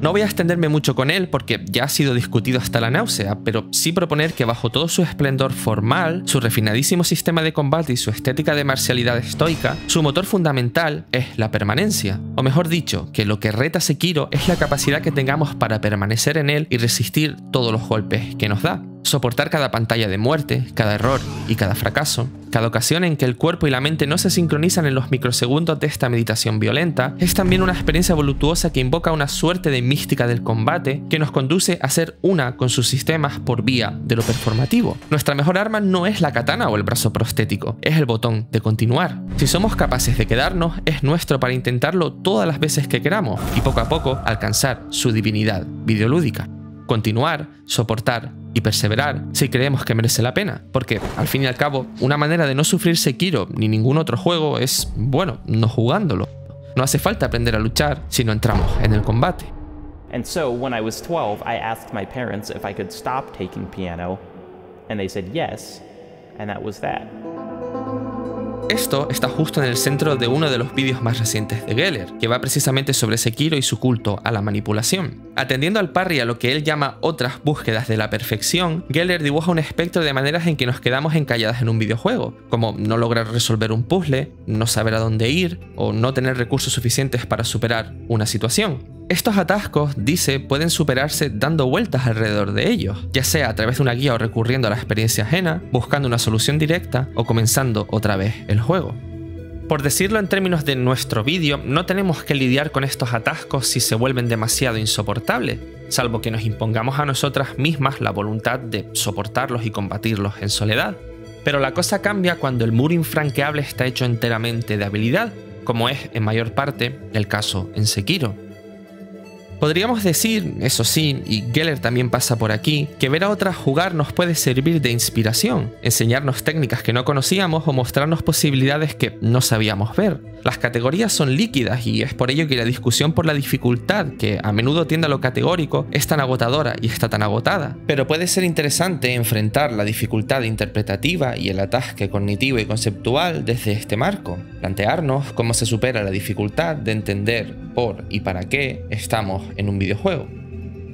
No voy a extenderme mucho con él porque ya ha sido discutido hasta la náusea, pero sí proponer que bajo todo su esplendor formal, su refinadísimo sistema de combate y su estética de marcialidad estoica, su motor fundamental es la permanencia. O mejor dicho, que lo que reta Sekiro es la capacidad que tengamos para permanecer en él y resistir todos los golpes que nos da. Soportar cada pantalla de muerte, cada error y cada fracaso, cada ocasión en que el cuerpo y la mente no se sincronizan en los microsegundos de esta meditación violenta, es también una experiencia voluptuosa que invoca una suerte de mística del combate que nos conduce a ser una con sus sistemas por vía de lo performativo. Nuestra mejor arma no es la katana o el brazo prostético, es el botón de continuar. Si somos capaces de quedarnos, es nuestro para intentarlo todas las veces que queramos y poco a poco alcanzar su divinidad videolúdica continuar, soportar y perseverar si creemos que merece la pena. Porque, al fin y al cabo, una manera de no sufrir Sekiro ni ningún otro juego es, bueno, no jugándolo. No hace falta aprender a luchar si no entramos en el combate. And so, when I was 12, I asked my parents if I could stop taking piano, and they said yes, and that was that. Esto está justo en el centro de uno de los vídeos más recientes de Geller, que va precisamente sobre Sekiro y su culto a la manipulación. Atendiendo al parry a lo que él llama otras búsquedas de la perfección, Geller dibuja un espectro de maneras en que nos quedamos encalladas en un videojuego, como no lograr resolver un puzzle, no saber a dónde ir o no tener recursos suficientes para superar una situación. Estos atascos, dice, pueden superarse dando vueltas alrededor de ellos, ya sea a través de una guía o recurriendo a la experiencia ajena, buscando una solución directa o comenzando otra vez el juego. Por decirlo en términos de nuestro vídeo, no tenemos que lidiar con estos atascos si se vuelven demasiado insoportables, salvo que nos impongamos a nosotras mismas la voluntad de soportarlos y combatirlos en soledad. Pero la cosa cambia cuando el muro infranqueable está hecho enteramente de habilidad, como es en mayor parte el caso en Sekiro. Podríamos decir, eso sí, y Geller también pasa por aquí, que ver a otras jugar nos puede servir de inspiración, enseñarnos técnicas que no conocíamos o mostrarnos posibilidades que no sabíamos ver. Las categorías son líquidas y es por ello que la discusión por la dificultad, que a menudo tiende a lo categórico, es tan agotadora y está tan agotada. Pero puede ser interesante enfrentar la dificultad interpretativa y el atasque cognitivo y conceptual desde este marco, plantearnos cómo se supera la dificultad de entender por y para qué estamos en un videojuego.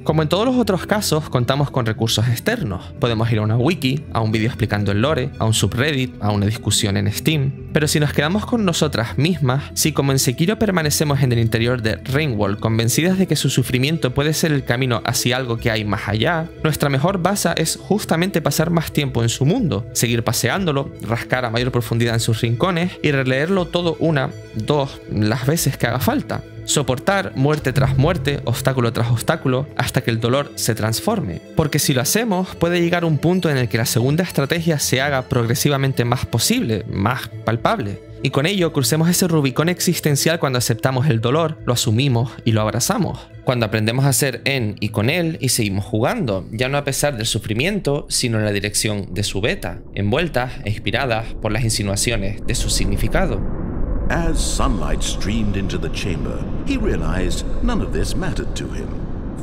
Como en todos los otros casos, contamos con recursos externos. Podemos ir a una wiki, a un vídeo explicando el lore, a un subreddit, a una discusión en Steam. Pero si nos quedamos con nosotras mismas, si como en Sekiro permanecemos en el interior de Rainwall convencidas de que su sufrimiento puede ser el camino hacia algo que hay más allá, nuestra mejor base es justamente pasar más tiempo en su mundo, seguir paseándolo, rascar a mayor profundidad en sus rincones y releerlo todo una, dos, las veces que haga falta soportar muerte tras muerte, obstáculo tras obstáculo, hasta que el dolor se transforme. Porque si lo hacemos, puede llegar un punto en el que la segunda estrategia se haga progresivamente más posible, más palpable. Y con ello crucemos ese Rubicón existencial cuando aceptamos el dolor, lo asumimos y lo abrazamos. Cuando aprendemos a ser en y con él y seguimos jugando, ya no a pesar del sufrimiento, sino en la dirección de su beta, envueltas e inspiradas por las insinuaciones de su significado. As sunlight streamed into the chamber, he realized none of this mattered to him,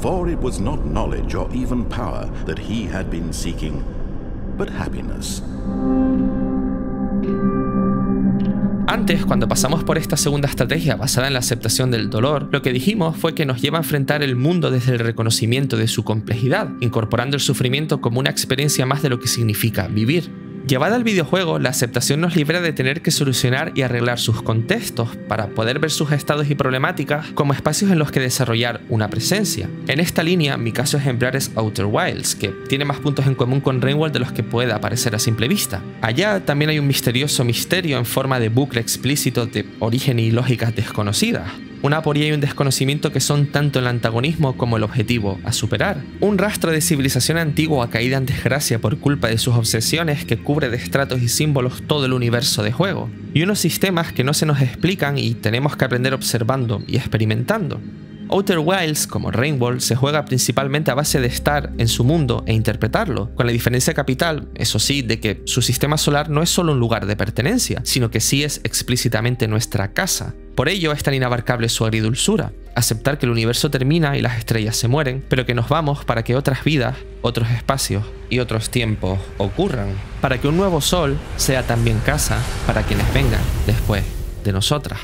for it was not knowledge or even power that he had been seeking, but happiness. Antes, cuando pasamos por esta segunda estrategia basada en la aceptación del dolor, lo que dijimos fue que nos lleva a enfrentar el mundo desde el reconocimiento de su complejidad, incorporando el sufrimiento como una experiencia más de lo que significa vivir. Llevada al videojuego, la aceptación nos libera de tener que solucionar y arreglar sus contextos para poder ver sus estados y problemáticas como espacios en los que desarrollar una presencia. En esta línea, mi caso ejemplar es Outer Wilds, que tiene más puntos en común con Rainwall de los que pueda parecer a simple vista. Allá también hay un misterioso misterio en forma de bucle explícito de origen y lógicas desconocidas una aporía y un desconocimiento que son tanto el antagonismo como el objetivo a superar. Un rastro de civilización antigua caída en desgracia por culpa de sus obsesiones que cubre de estratos y símbolos todo el universo de juego. Y unos sistemas que no se nos explican y tenemos que aprender observando y experimentando. Outer Wilds, como Rainbow, se juega principalmente a base de estar en su mundo e interpretarlo, con la diferencia capital, eso sí, de que su sistema solar no es solo un lugar de pertenencia, sino que sí es explícitamente nuestra casa, por ello es tan inabarcable su agridulzura, aceptar que el universo termina y las estrellas se mueren, pero que nos vamos para que otras vidas, otros espacios y otros tiempos ocurran, para que un nuevo sol sea también casa para quienes vengan después de nosotras.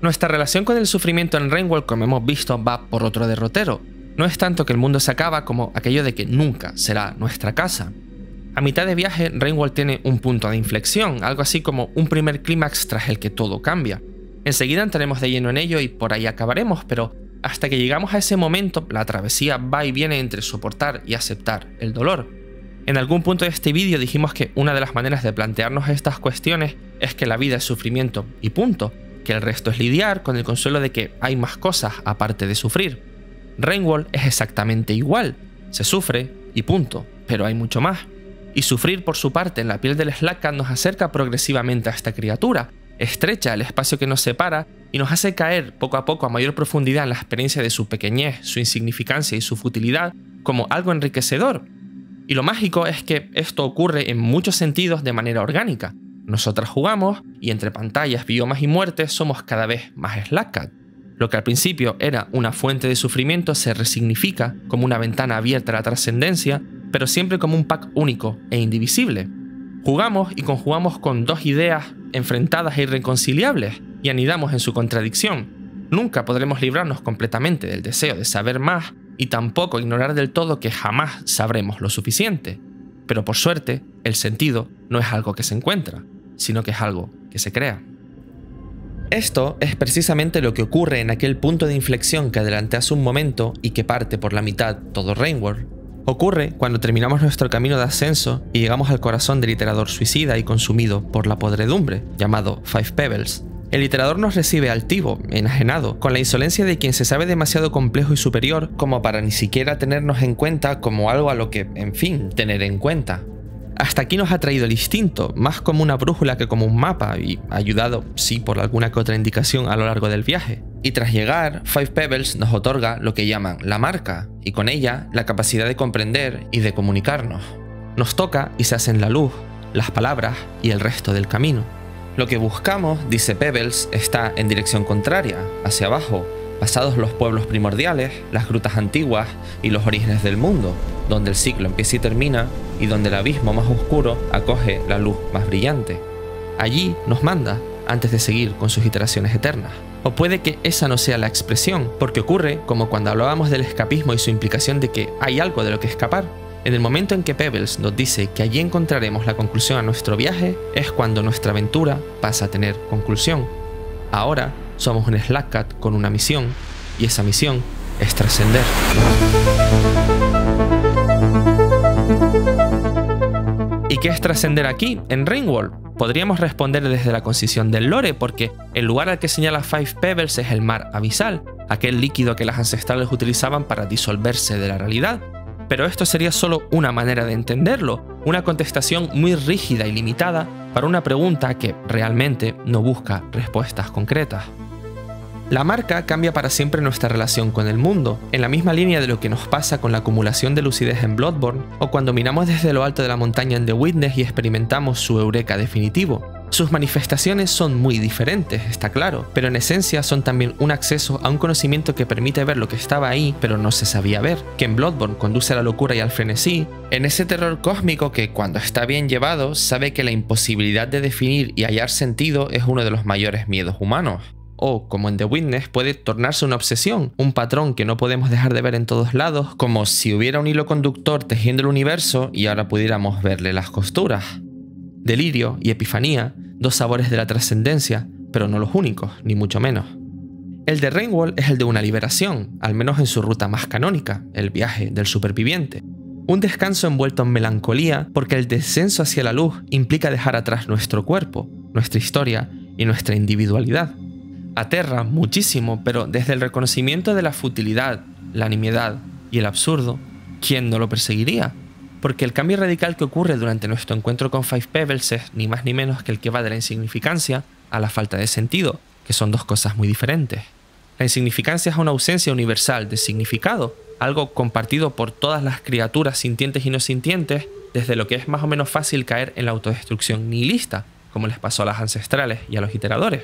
Nuestra relación con el sufrimiento en Rainwall, como hemos visto, va por otro derrotero. No es tanto que el mundo se acaba como aquello de que nunca será nuestra casa. A mitad de viaje, Rainwall tiene un punto de inflexión, algo así como un primer clímax tras el que todo cambia. Enseguida entraremos de lleno en ello y por ahí acabaremos, pero hasta que llegamos a ese momento, la travesía va y viene entre soportar y aceptar el dolor. En algún punto de este vídeo dijimos que una de las maneras de plantearnos estas cuestiones es que la vida es sufrimiento y punto, que el resto es lidiar con el consuelo de que hay más cosas aparte de sufrir. Rainwall es exactamente igual, se sufre y punto, pero hay mucho más. Y sufrir por su parte en la piel del Slacka nos acerca progresivamente a esta criatura, estrecha el espacio que nos separa y nos hace caer poco a poco a mayor profundidad en la experiencia de su pequeñez, su insignificancia y su futilidad como algo enriquecedor. Y lo mágico es que esto ocurre en muchos sentidos de manera orgánica. Nosotras jugamos y entre pantallas, biomas y muertes somos cada vez más Slackcat. Lo que al principio era una fuente de sufrimiento se resignifica como una ventana abierta a la trascendencia pero siempre como un pack único e indivisible. Jugamos y conjugamos con dos ideas enfrentadas e irreconciliables y anidamos en su contradicción. Nunca podremos librarnos completamente del deseo de saber más y tampoco ignorar del todo que jamás sabremos lo suficiente. Pero por suerte, el sentido no es algo que se encuentra, sino que es algo que se crea. Esto es precisamente lo que ocurre en aquel punto de inflexión que adelanté hace un momento y que parte por la mitad todo Rainworld. Ocurre cuando terminamos nuestro camino de ascenso y llegamos al corazón del iterador suicida y consumido por la podredumbre, llamado Five Pebbles. El iterador nos recibe altivo, enajenado, con la insolencia de quien se sabe demasiado complejo y superior como para ni siquiera tenernos en cuenta como algo a lo que, en fin, tener en cuenta. Hasta aquí nos ha traído el instinto, más como una brújula que como un mapa, y ayudado, sí, por alguna que otra indicación a lo largo del viaje. Y tras llegar, Five Pebbles nos otorga lo que llaman la marca, y con ella la capacidad de comprender y de comunicarnos. Nos toca y se hacen la luz, las palabras y el resto del camino. Lo que buscamos, dice Pebbles, está en dirección contraria, hacia abajo, pasados los pueblos primordiales, las grutas antiguas y los orígenes del mundo, donde el ciclo empieza y termina y donde el abismo más oscuro acoge la luz más brillante. Allí nos manda antes de seguir con sus iteraciones eternas. O puede que esa no sea la expresión, porque ocurre como cuando hablábamos del escapismo y su implicación de que hay algo de lo que escapar. En el momento en que Pebbles nos dice que allí encontraremos la conclusión a nuestro viaje, es cuando nuestra aventura pasa a tener conclusión. Ahora somos un Slack Cat con una misión, y esa misión es trascender. ¿Y qué es trascender aquí, en Ringworld? Podríamos responder desde la concisión del lore, porque el lugar al que señala Five Pebbles es el mar abisal, aquel líquido que las ancestrales utilizaban para disolverse de la realidad. Pero esto sería solo una manera de entenderlo, una contestación muy rígida y limitada para una pregunta que realmente no busca respuestas concretas. La marca cambia para siempre nuestra relación con el mundo, en la misma línea de lo que nos pasa con la acumulación de lucidez en Bloodborne o cuando miramos desde lo alto de la montaña en The Witness y experimentamos su eureka definitivo. Sus manifestaciones son muy diferentes, está claro, pero en esencia son también un acceso a un conocimiento que permite ver lo que estaba ahí pero no se sabía ver, que en Bloodborne conduce a la locura y al frenesí, en ese terror cósmico que cuando está bien llevado sabe que la imposibilidad de definir y hallar sentido es uno de los mayores miedos humanos o, como en The Witness, puede tornarse una obsesión, un patrón que no podemos dejar de ver en todos lados, como si hubiera un hilo conductor tejiendo el universo y ahora pudiéramos verle las costuras. Delirio y epifanía, dos sabores de la trascendencia, pero no los únicos, ni mucho menos. El de Rainwall es el de una liberación, al menos en su ruta más canónica, el viaje del superviviente. Un descanso envuelto en melancolía porque el descenso hacia la luz implica dejar atrás nuestro cuerpo, nuestra historia y nuestra individualidad aterra muchísimo, pero desde el reconocimiento de la futilidad, la nimiedad y el absurdo, ¿quién no lo perseguiría? Porque el cambio radical que ocurre durante nuestro encuentro con Five Pebbles es ni más ni menos que el que va de la insignificancia a la falta de sentido, que son dos cosas muy diferentes. La insignificancia es una ausencia universal de significado, algo compartido por todas las criaturas sintientes y no sintientes, desde lo que es más o menos fácil caer en la autodestrucción nihilista, como les pasó a las ancestrales y a los iteradores.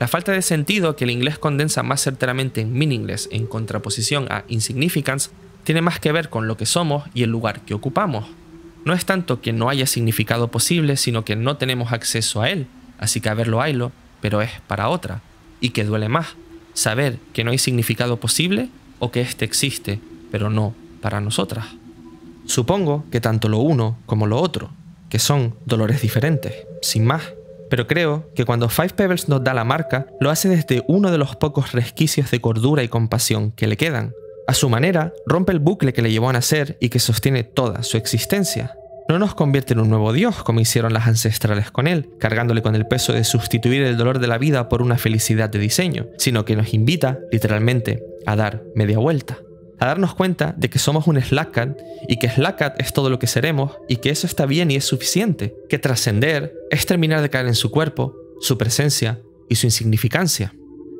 La falta de sentido que el inglés condensa más certeramente en meaningless en contraposición a insignificance tiene más que ver con lo que somos y el lugar que ocupamos. No es tanto que no haya significado posible, sino que no tenemos acceso a él, así que a verlo haylo, pero es para otra, y que duele más, saber que no hay significado posible o que éste existe, pero no para nosotras. Supongo que tanto lo uno como lo otro, que son dolores diferentes, sin más. Pero creo que cuando Five Pebbles nos da la marca, lo hace desde uno de los pocos resquicios de cordura y compasión que le quedan. A su manera, rompe el bucle que le llevó a nacer y que sostiene toda su existencia. No nos convierte en un nuevo Dios como hicieron las ancestrales con él, cargándole con el peso de sustituir el dolor de la vida por una felicidad de diseño, sino que nos invita, literalmente, a dar media vuelta a darnos cuenta de que somos un Slackat y que Slackat es todo lo que seremos y que eso está bien y es suficiente, que trascender es terminar de caer en su cuerpo, su presencia y su insignificancia.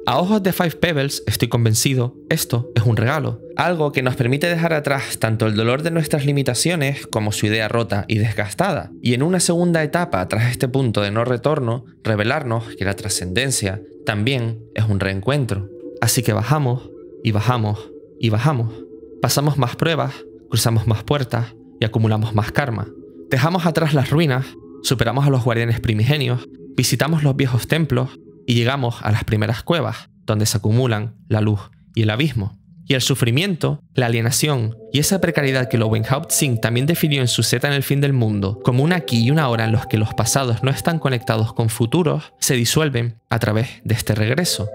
A ojos de Five Pebbles, estoy convencido, esto es un regalo, algo que nos permite dejar atrás tanto el dolor de nuestras limitaciones como su idea rota y desgastada, y en una segunda etapa, tras este punto de no retorno, revelarnos que la trascendencia también es un reencuentro. Así que bajamos y bajamos y bajamos. Pasamos más pruebas, cruzamos más puertas y acumulamos más karma. Dejamos atrás las ruinas, superamos a los guardianes primigenios, visitamos los viejos templos y llegamos a las primeras cuevas, donde se acumulan la luz y el abismo. Y el sufrimiento, la alienación y esa precariedad que Lowenhaupt Singh también definió en su Z en el fin del mundo como un aquí y una hora en los que los pasados no están conectados con futuros, se disuelven a través de este regreso.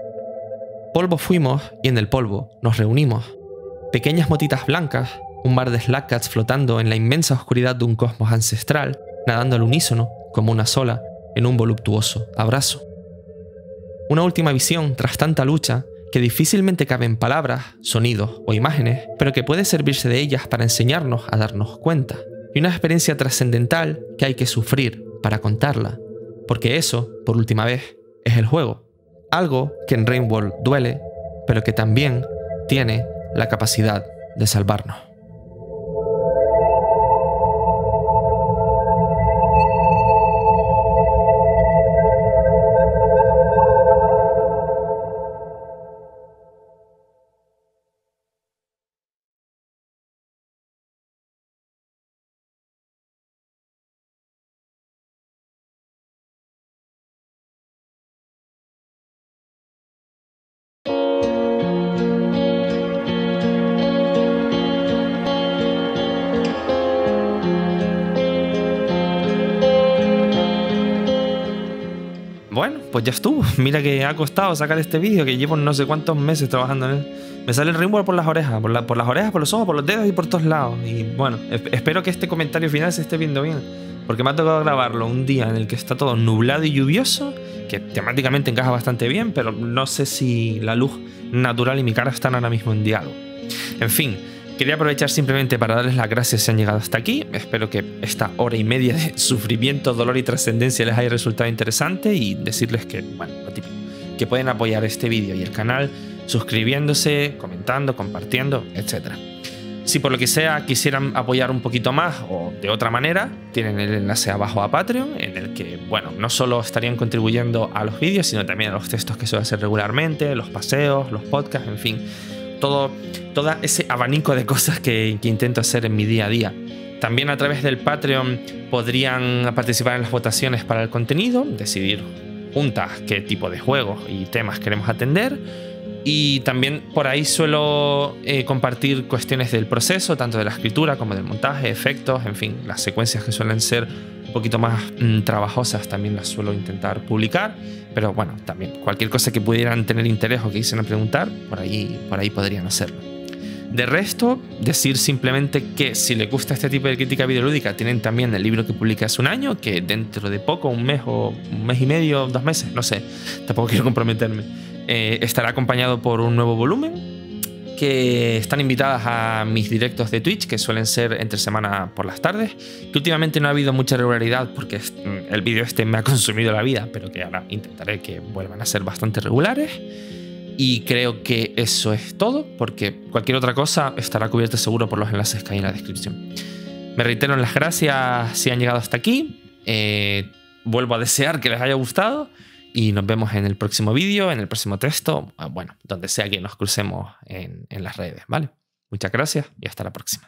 Polvo fuimos y en el polvo nos reunimos. Pequeñas motitas blancas, un mar de slackcats flotando en la inmensa oscuridad de un cosmos ancestral, nadando al unísono, como una sola, en un voluptuoso abrazo. Una última visión tras tanta lucha que difícilmente cabe en palabras, sonidos o imágenes, pero que puede servirse de ellas para enseñarnos a darnos cuenta. y una experiencia trascendental que hay que sufrir para contarla, porque eso, por última vez, es el juego. Algo que en Rainbow duele, pero que también tiene la capacidad de salvarnos. Mira que ha costado sacar este vídeo, que llevo no sé cuántos meses trabajando en él. Me sale el Rainbow por las orejas, por, la- por las orejas, por los ojos, por los dedos y por todos lados. Y bueno, es- espero que este comentario final se esté viendo bien. Porque me ha tocado grabarlo un día en el que está todo nublado y lluvioso, que temáticamente encaja bastante bien, pero no sé si la luz natural y mi cara están ahora mismo en diálogo. En fin, quería aprovechar simplemente para darles las gracias si han llegado hasta aquí. Espero que esta hora y media de sufrimiento, dolor y trascendencia les haya resultado interesante y decirles que, bueno, lo típico, que pueden apoyar este vídeo y el canal suscribiéndose, comentando, compartiendo, etc. Si por lo que sea quisieran apoyar un poquito más o de otra manera, tienen el enlace abajo a Patreon, en el que, bueno, no solo estarían contribuyendo a los vídeos, sino también a los textos que suelo hacer regularmente, los paseos, los podcasts, en fin, todo, ese abanico de cosas que, intento hacer en mi día a día. También a través del Patreon podrían participar en las votaciones para el contenido, decidir juntas qué tipo de juegos y temas queremos atender. Y también por ahí suelo eh, compartir cuestiones del proceso, tanto de la escritura como del montaje, efectos, en fin, las secuencias que suelen ser poquito más mm, trabajosas también las suelo intentar publicar. Pero bueno, también cualquier cosa que pudieran tener interés o que quisieran preguntar, por ahí, por ahí podrían hacerlo. De resto, decir simplemente que si les gusta este tipo de crítica videolúdica, tienen también el libro que publiqué hace un año, que dentro de poco, un mes o un mes y medio, dos meses, no sé, tampoco quiero comprometerme, eh, estará acompañado por un nuevo volumen que están invitadas a mis directos de Twitch, que suelen ser entre semana por las tardes, que últimamente no ha habido mucha regularidad porque el vídeo este me ha consumido la vida, pero que ahora intentaré que vuelvan a ser bastante regulares. Y creo que eso es todo, porque cualquier otra cosa estará cubierta seguro por los enlaces que hay en la descripción. Me reitero en las gracias si han llegado hasta aquí. Eh, vuelvo a desear que les haya gustado y nos vemos en el próximo vídeo, en el próximo texto, ah, bueno, donde sea que nos crucemos en, en las redes, ¿vale? Muchas gracias y hasta la próxima.